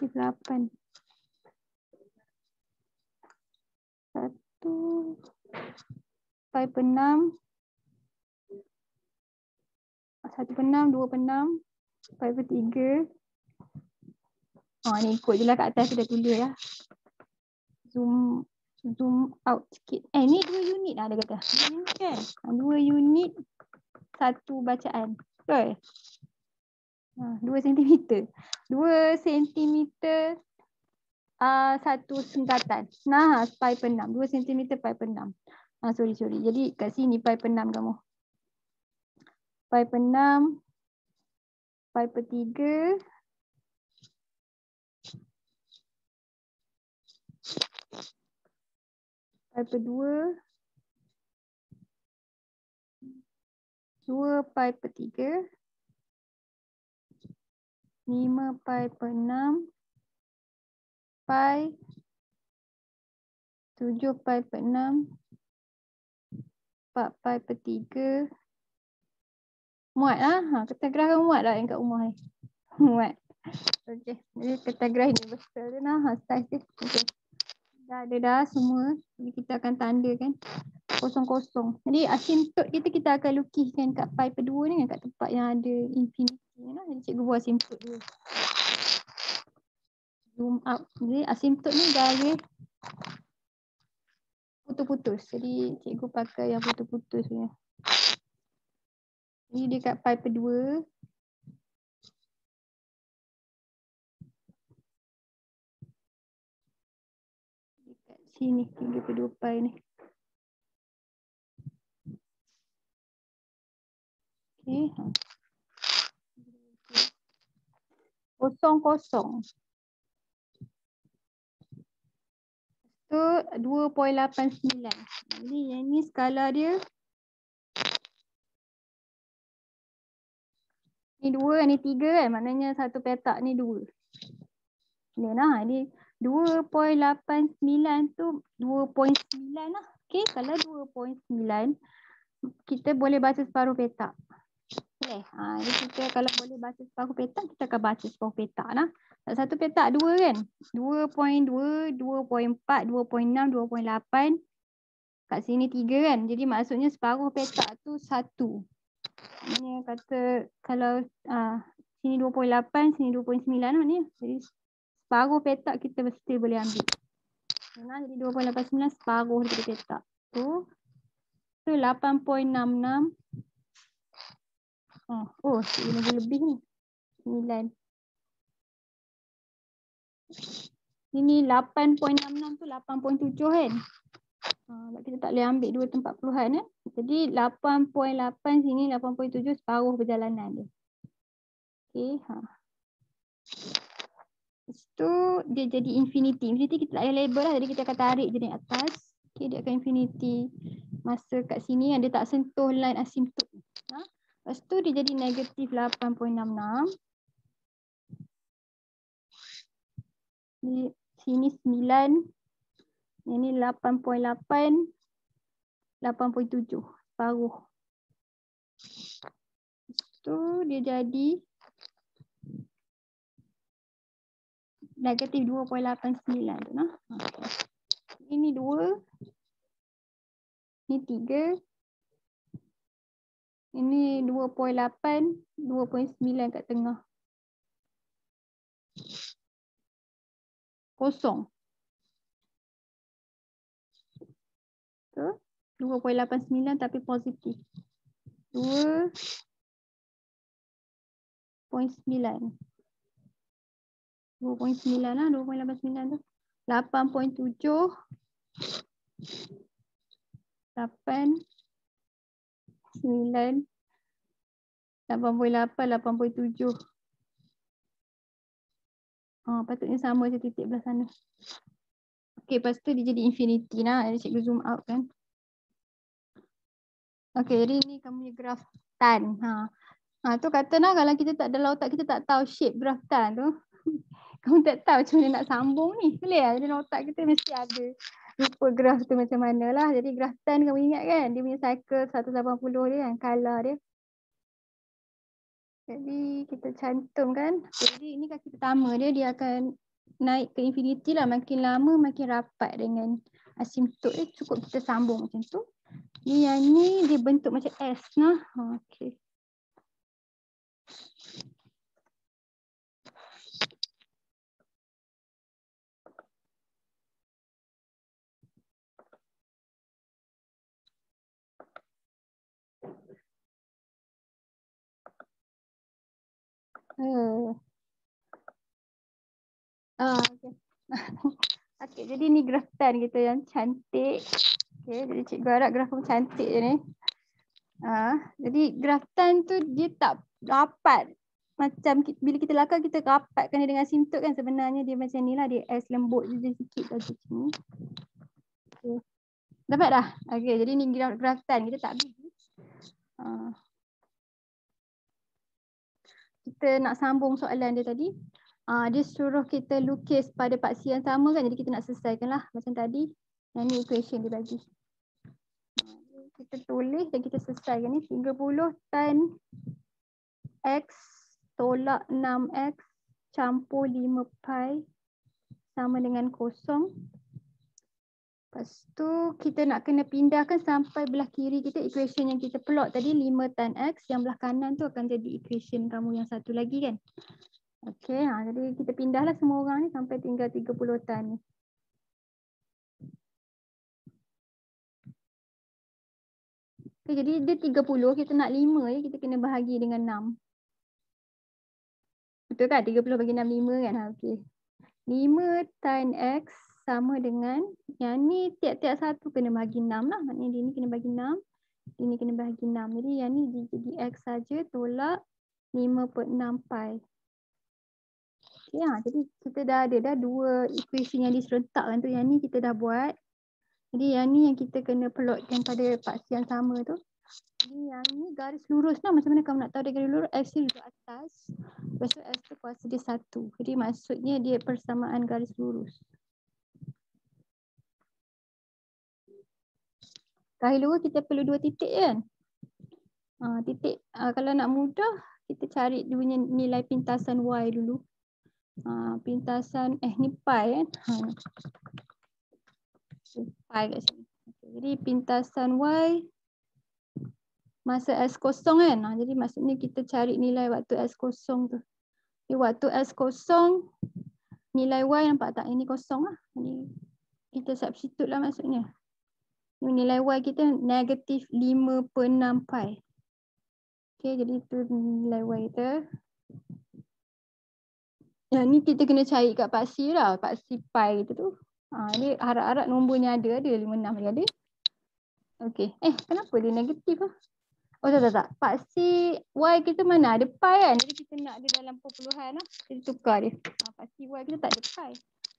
[SPEAKER 1] Negatif lapan. Satu. Pai penam. Satu penam, dua penam. Pai tiga. Oh ni ikut je lah kat atas kita tulis ya. Zoom zoom out sikit. Eh ni dua unit lah dia kata. Kan. Dua unit satu bacaan. Betul? Ha, dua sentimeter. Dua sentimeter uh, satu sengkatan. Nah, pi per enam. Dua sentimeter pi per enam. Ah, sorry, sorry. Jadi kat sini pi per enam kamu. Pi per enam. Pi per tiga. pi per 2 2 pi per 3 5 pi per 6 pi 7 pi per 6 4 pi per 3 muat lah ha, graf kan muat lah yang kat rumah ni [LAUGHS] muat Okey, jadi graf ni besar je lah ha, size dia okay. Dah ada dah semua. Jadi kita akan tanda kan. Kosong-kosong. Jadi asymptot kita kita akan lukiskan kat pi per 2 ni kat tempat yang ada infinity. Kan? Jadi cikgu buat asymptot dulu. Zoom out. Jadi asymptot ni gaya putus-putus. Jadi cikgu pakai yang putus-putus ni. Jadi dia kat pi per 2. sini 32 pi ni. Kosong kosong. Tu 2.89. Jadi yang ni skala dia. Ni dua, ni tiga kan. Maknanya satu petak ni dua. Ni lah. Ni 2.89 tu 2.9 lah. Okay, kalau 2.9 kita boleh baca separuh petak. Okay, ha, jadi kita kalau boleh baca separuh petak, kita akan baca separuh petak lah. Satu petak dua kan? 2.2, 2.4, 2.6, 2.8. Kat sini tiga kan? Jadi maksudnya separuh petak tu satu. Ini kata kalau uh, sini 2.8, sini 2.9 lah ni. Jadi separuh petak kita mesti boleh ambil. Nah, jadi 2.89 separuh daripada petak. Tu. Tu 8.66. Oh, oh lebih lebih ni. 9. Ini 8.66 tu 8.7 kan? Ha, kita tak boleh ambil dua tempat puluhan eh. Jadi 8.8 sini 8.7 separuh perjalanan dia. Okay. Ha. Lepas tu dia jadi infinity. Infinity kita tak payah label lah. Jadi kita akan tarik je ni atas. Okay, dia akan infinity. Masa kat sini yang dia tak sentuh line asymptot. Lepas tu dia jadi negatif 8.66. Di sini 9. Ini 8.8. 8.7. Separuh. Lepas tu dia jadi negatif 2.89 tu nah. Ini 2. Ini 3. Ini 2.8, 2.9 kat tengah. Kosong. Tu 2.89 tapi positif. 2.9. 2.9 lah, 2.89 tu. 8.7. 8. 9. 8.8, 8.7. Oh, patutnya sama je titik belah sana. Okay, lepas tu dia jadi infinity lah. Jadi cikgu zoom out kan. Okay, jadi ni kamu punya graf tan. Ha. Ha, tu kata lah kalau kita tak dalam otak kita tak tahu shape graf tan tu. [LAUGHS] kamu tak tahu macam mana nak sambung ni. Boleh lah. Jadi otak kita mesti ada lupa graf tu macam mana lah. Jadi graf tan kamu ingat kan? Dia punya cycle 180 dia kan, color dia. Jadi kita cantumkan. Jadi ini kaki pertama dia, dia akan naik ke infinity lah. Makin lama makin rapat dengan asymptot dia. Cukup kita sambung macam tu. Ni yang ni dia bentuk macam S nah. Okay. Hmm. Ah, okay. [LAUGHS] okay, jadi ni graf tan kita yang cantik. Okay, jadi cikgu harap graf pun cantik je ni. Ah, jadi graf tan tu dia tak rapat. Macam bila kita lakar kita rapatkan dia dengan simptot kan sebenarnya dia macam ni lah. Dia S lembut je sikit saja macam ni. Okay. Dapat dah? Okay, jadi ni graf, tan kita tak bagi. Ah kita nak sambung soalan dia tadi. Uh, dia suruh kita lukis pada paksi yang sama kan. Jadi kita nak selesaikan lah macam tadi. Yang ni equation dia bagi. Kita tulis dan kita selesaikan ni. 30 tan X tolak 6X campur 5 pi sama dengan kosong Lepas tu kita nak kena pindahkan sampai belah kiri kita equation yang kita plot tadi 5 tan X. Yang belah kanan tu akan jadi equation kamu yang satu lagi kan. Okay, ha, jadi kita pindahlah semua orang ni sampai tinggal 30 tan ni. Okay, jadi dia 30, kita nak 5 je, kita kena bahagi dengan 6. Betul kan? 30 bagi 6, 5 kan? Ha, okay. 5 tan X sama dengan yang ni tiap-tiap satu kena bagi 6 lah. Maknanya dia ni kena bagi 6. Dia ni kena bagi 6. Jadi yang ni jadi X saja tolak 5 per 6 pi. Ha, jadi kita dah ada dah dua equation yang diserentakkan tu. Yang ni kita dah buat. Jadi yang ni yang kita kena plotkan pada paksi yang sama tu. Jadi yang ni garis lurus lah. Macam mana kamu nak tahu dia garis lurus? X duduk atas. Lepas tu X tu kuasa dia satu. Jadi maksudnya dia persamaan garis lurus. Dahulu kita perlu dua titik kan. Ha, titik ha, kalau nak mudah kita cari dulunya nilai pintasan y dulu. Ha, pintasan eh ni pi kan. Ha. Pi kat sini. Okay, jadi pintasan y masa s kosong kan. Ha, jadi maksudnya kita cari nilai waktu s kosong tu. Okay, waktu s kosong nilai y nampak tak? Ini kosong lah. Jadi kita substitute lah maksudnya nilai y kita negatif 5 per 6 pi. Okay, jadi itu nilai y kita. Yang ni kita kena cari kat paksi lah, paksi pi kita tu. Ha, ni harap-harap nombornya ada, ada 5, 6 ada. Okay, eh kenapa dia negatif lah? Oh tak tak tak, paksi y kita mana ada pi kan? Jadi kita nak ada dalam perpuluhan lah. Kita tukar dia. Ha, paksi y kita tak ada pi.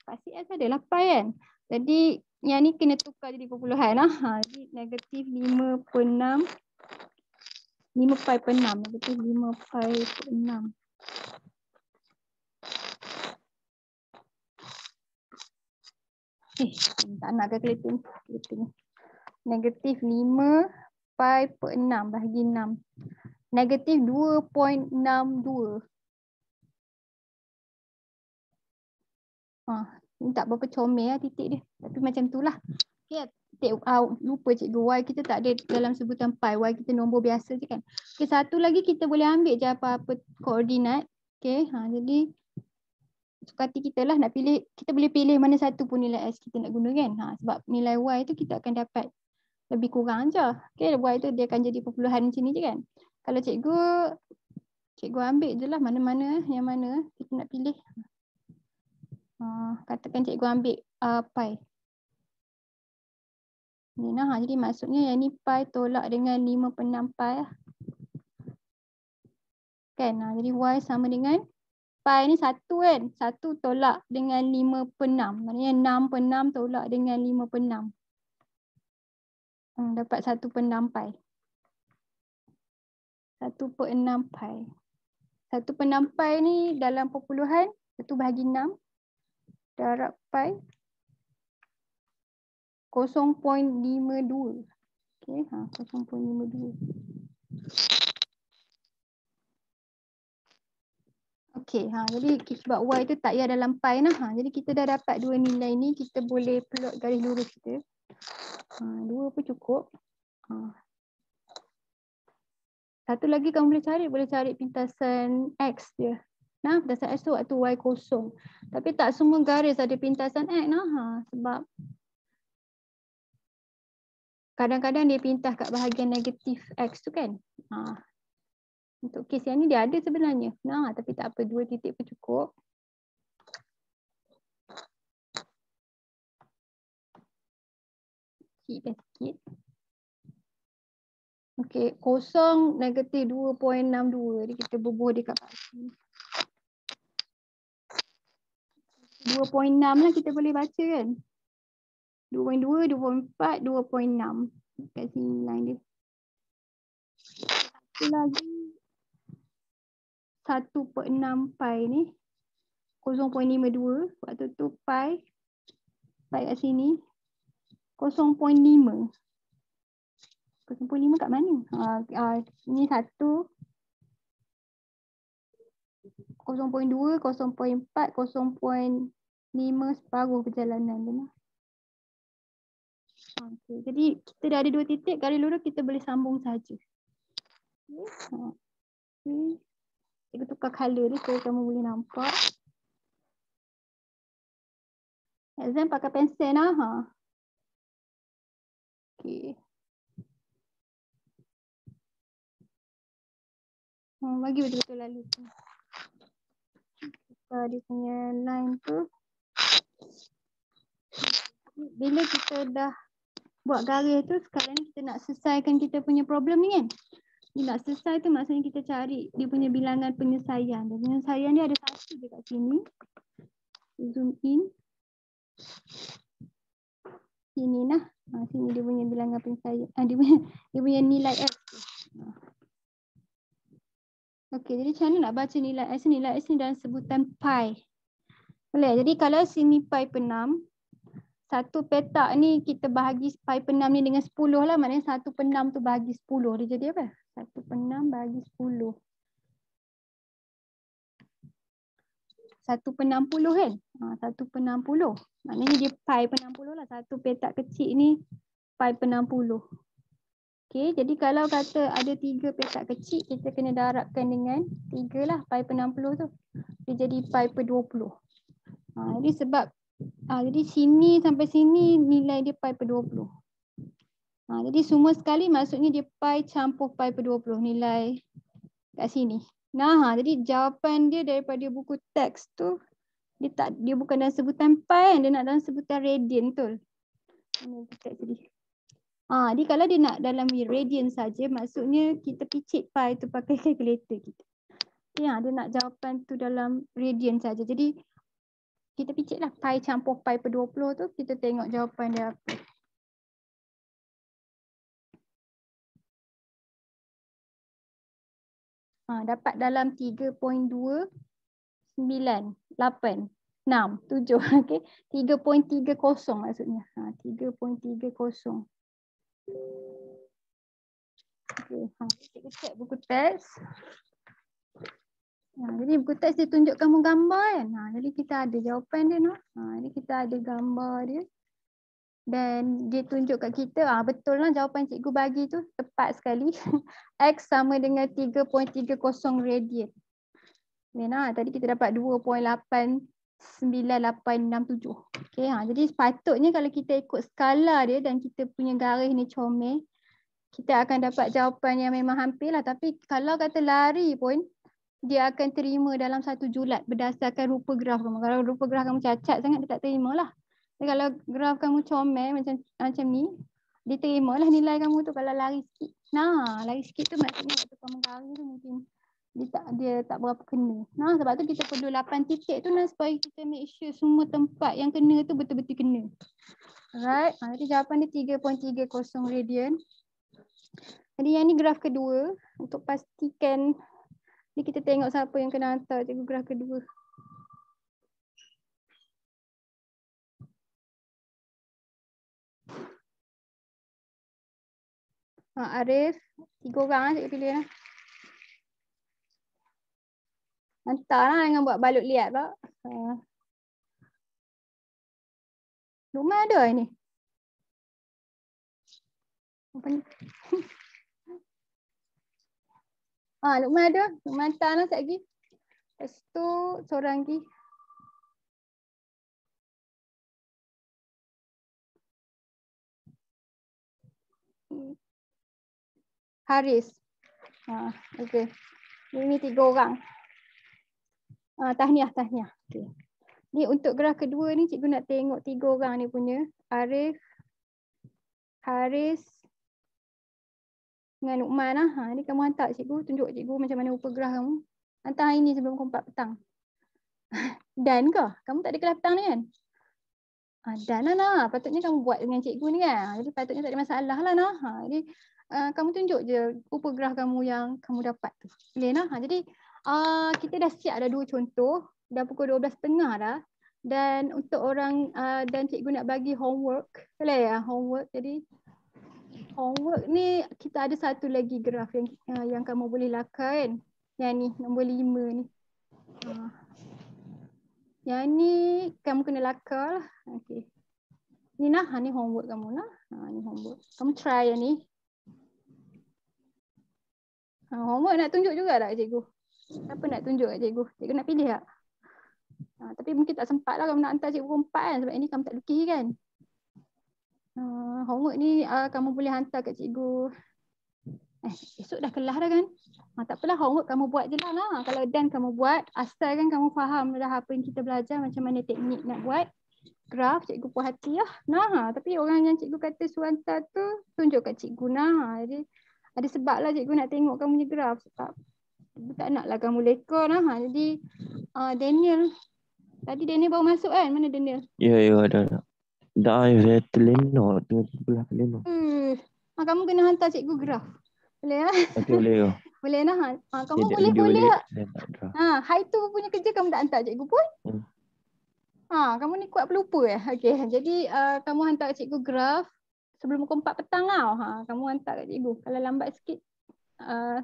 [SPEAKER 1] Paksi s adalah pi kan? Jadi yang ni kena tukar jadi perpuluhan lah. Ha, jadi negatif 5 per 6. 5 pi per 6. Negatif 5 pi per 6. Eh, tak nak kalkulator ni. Negatif 5 pi per 6 bahagi 6. Negatif 2.62. Ha, ni tak berapa comel lah titik dia. Tapi macam tu lah. Okay, titik, uh, lupa cikgu Y kita tak ada dalam sebutan pi. Y kita nombor biasa je kan. Okay, satu lagi kita boleh ambil je apa-apa koordinat. Okay, ha, jadi suka hati kita lah nak pilih. Kita boleh pilih mana satu pun nilai S kita nak guna kan. Ha, sebab nilai Y tu kita akan dapat lebih kurang je. Okay, Y tu dia akan jadi perpuluhan macam ni je kan. Kalau cikgu, cikgu ambil je lah mana-mana yang mana kita nak pilih. Uh, katakan cikgu ambil uh, pi. Ni nah, ha, jadi maksudnya yang ni pi tolak dengan 5 per 6 pi lah. Kan, ha, jadi y sama dengan pi ni satu kan. Satu tolak dengan 5 per 6. Maksudnya 6 per 6 tolak dengan 5 per 6. Hmm, dapat 1 per 6 pi. 1 per 6 pi. 1 per 6 pi ni dalam perpuluhan. 1 bahagi 6 darab pi 0.52. Okay, ha, 0.52. Okay, ha, jadi sebab Y tu tak payah dalam pi nah. Ha, jadi kita dah dapat dua nilai ni, kita boleh plot garis lurus kita. Ha, dua pun cukup. Ha. Satu lagi kamu boleh cari, boleh cari pintasan X dia. Nah, pintasan X tu waktu Y kosong. Tapi tak semua garis ada pintasan X nah. Ha, sebab kadang-kadang dia pintas kat bahagian negatif X tu kan. Ha, untuk kes yang ni dia ada sebenarnya. Nah, tapi tak apa, dua titik pun cukup. Sikit sikit. Okey, kosong negatif 2.62. Jadi kita bubuh dekat pasti. 2.6 lah kita boleh baca kan. 2.2, 2.4, 2.6. Kat sini line dia. Satu lagi satu per enam pi ni 0.52 waktu tu pi pi kat sini 0.5 0.5 kat mana? Uh, uh, ni satu 0.2, 0.4, 0.5 separuh perjalanan tu lah. Okay. Jadi kita dah ada dua titik, garis lurus kita boleh sambung saja. Okay. Okay. Kita tukar color ni supaya kamu boleh nampak. Exam pakai pensel lah. Ha. Okay. Hmm, bagi betul-betul lalu tu. Tukar dia punya line tu. Bila kita dah buat garis tu, sekarang ni kita nak selesaikan kita punya problem ni kan. Dia nak selesai tu maksudnya kita cari dia punya bilangan penyelesaian. Dan penyelesaian dia ada satu dekat sini. Zoom in. Sini lah. Ha, sini dia punya bilangan penyelesaian. Ha, dia, punya, dia punya nilai S. Ha. Okey, jadi macam mana nak baca nilai S ni? Nilai S ni dalam sebutan pi. Boleh, jadi kalau sini pi per 6, satu petak ni kita bahagi pi per 6 ni dengan 10 lah. Maknanya 1 per 6 tu bahagi 10. Dia jadi apa? 1 per 6 bahagi 10. 1 per 60 kan? Ha, 1 per 60. Maknanya dia pi per 60 lah. Satu petak kecil ni pi per 60. Okey, jadi kalau kata ada tiga petak kecil, kita kena darabkan dengan tiga lah, pi per 60 tu. Dia jadi pi per 20. Ha, jadi sebab, ha, jadi sini sampai sini nilai dia pi per 20. Ha, jadi semua sekali maksudnya dia pi campur pi per 20 nilai kat sini. Nah, ha, jadi jawapan dia daripada buku teks tu, dia tak dia bukan dalam sebutan pi kan, dia nak dalam sebutan radian tu. Ini kita jadi. Ha, jadi kalau dia nak dalam radian saja maksudnya kita picit pi tu pakai kalkulator kita. Ya, dia nak jawapan tu dalam radian saja. Jadi kita picitlah pi campur pi per 20 tu kita tengok jawapan dia apa. Ha, dapat dalam 3.2 9 8 6 7 okey 3.30 maksudnya ha 3.30 okey ha kita check buku teks Ha, jadi buku teks dia tunjuk kamu gambar kan. Ha, jadi kita ada jawapan dia. No? Ha, jadi kita ada gambar dia dan dia tunjuk kat kita ah betul lah jawapan cikgu bagi tu tepat sekali [LAUGHS] x sama dengan 3.30 radian. Nah, tadi kita dapat 2.89867. Okey, ha, jadi sepatutnya kalau kita ikut skala dia dan kita punya garis ni comel, kita akan dapat jawapan yang memang hampir lah. Tapi kalau kata lari pun, dia akan terima dalam satu julat berdasarkan rupa graf kamu. Kalau rupa graf kamu cacat sangat, dia tak terima lah. Tapi kalau graf kamu comel macam macam ni, diterima lah nilai kamu tu kalau lari sikit. Nah, lari sikit tu maksudnya waktu kamu lari tu mungkin dia tak dia tak berapa kena. Nah, sebab tu kita perlu 8 titik tu nah supaya kita make sure semua tempat yang kena tu betul-betul kena. Alright, ha, jadi jawapan dia 3.30 radian. Jadi yang ni graf kedua untuk pastikan ni kita tengok siapa yang kena hantar cikgu graf kedua. Ha, Arif. Tiga orang lah cikgu pilih lah. Hantar lah dengan buat balut liat tak. Ha. Lukman ada ni? Apa ni? [LAUGHS] ha, Lukman ada. Lukman hantar lah sekejap lagi. Lepas tu seorang lagi. Haris. Ha, okay. Ini tiga orang. Ha, tahniah, tahniah. Okay. Ni untuk graf kedua ni cikgu nak tengok tiga orang ni punya. Arif, Haris dengan Nukman lah. Ha, ni kamu hantar cikgu, tunjuk cikgu macam mana rupa graf kamu. Hantar hari ni sebelum pukul 4 petang. [LAUGHS] Dan ke? Kamu tak ada kelas petang ni kan? Ha, dan lah nah. Patutnya kamu buat dengan cikgu ni kan. Jadi patutnya tak ada masalah lah nah. Ha, jadi uh, kamu tunjuk je rupa graf kamu yang kamu dapat tu. Boleh nah. Ha, jadi uh, kita dah siap ada dua contoh. Dah pukul 12.30 dah. Dan untuk orang uh, dan cikgu nak bagi homework. Boleh ya homework. Jadi homework ni kita ada satu lagi graf yang uh, yang kamu boleh lakukan. Yang ni nombor lima ni. Uh. Yang ni kamu kena lakar lah. Okay. Ni nah, ni homework kamu nah. Ha, ni homework. Kamu try yang ni. Ha, homework nak tunjuk juga tak cikgu? Apa nak tunjuk kat cikgu? Cikgu nak pilih tak? Ha, tapi mungkin tak sempat lah kamu nak hantar cikgu empat kan sebab ini kamu tak lukis kan. Ha, homework ni uh, kamu boleh hantar kat cikgu. Eh, esok dah kelas dah kan? Ha, tak apalah homework kamu buat je lah. lah. Kalau dan kamu buat, asalkan kamu faham dah apa yang kita belajar, macam mana teknik nak buat. Graf, cikgu puas hati lah. Nah, ha. Tapi orang yang cikgu kata suanta tu, tunjuk kat cikgu nah. Ha. Jadi ada sebab lah cikgu nak tengok kamu punya graf. Sebab tak nak lah kamu leka nah. Ha. Jadi uh, Daniel, tadi Daniel baru masuk kan? Mana Daniel?
[SPEAKER 4] Ya, ya ada. Dah, saya terlena tengah sebelah terlena.
[SPEAKER 1] Uh, ha, kamu kena hantar cikgu graf. Boleh [LAUGHS] lah?
[SPEAKER 4] Okay, boleh ke? [LAUGHS]
[SPEAKER 1] Boleh lah. Ha, kamu boleh boleh. Ha, hari tu punya kerja kamu tak hantar cikgu pun? Hmm. Ha, kamu ni kuat pelupa eh. Okey, jadi uh, kamu hantar cikgu graf sebelum pukul 4 petang tau. Ha, kamu hantar kat cikgu. Kalau lambat sikit uh,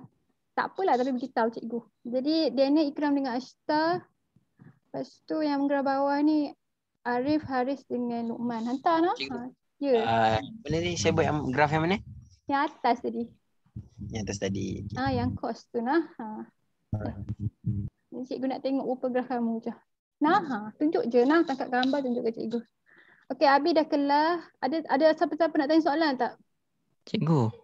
[SPEAKER 1] tak apalah tapi beritahu cikgu. Jadi Daniel Ikram dengan Ashta. Lepas tu yang graf bawah ni Arif, Haris dengan Luqman. Hantar no? Ha.
[SPEAKER 3] Ya. Yeah. Uh, mana ni saya buat yang graf yang mana?
[SPEAKER 1] Yang atas tadi.
[SPEAKER 3] Yang atas tadi.
[SPEAKER 1] Ah, yang kos tu nah. Ha. Ni cikgu nak tengok rupa graf kamu je. Nah, ha. tunjuk je nah tangkap gambar tunjuk ke cikgu. Okey, Abi dah kelas. Ada ada siapa-siapa nak tanya soalan tak?
[SPEAKER 3] Cikgu.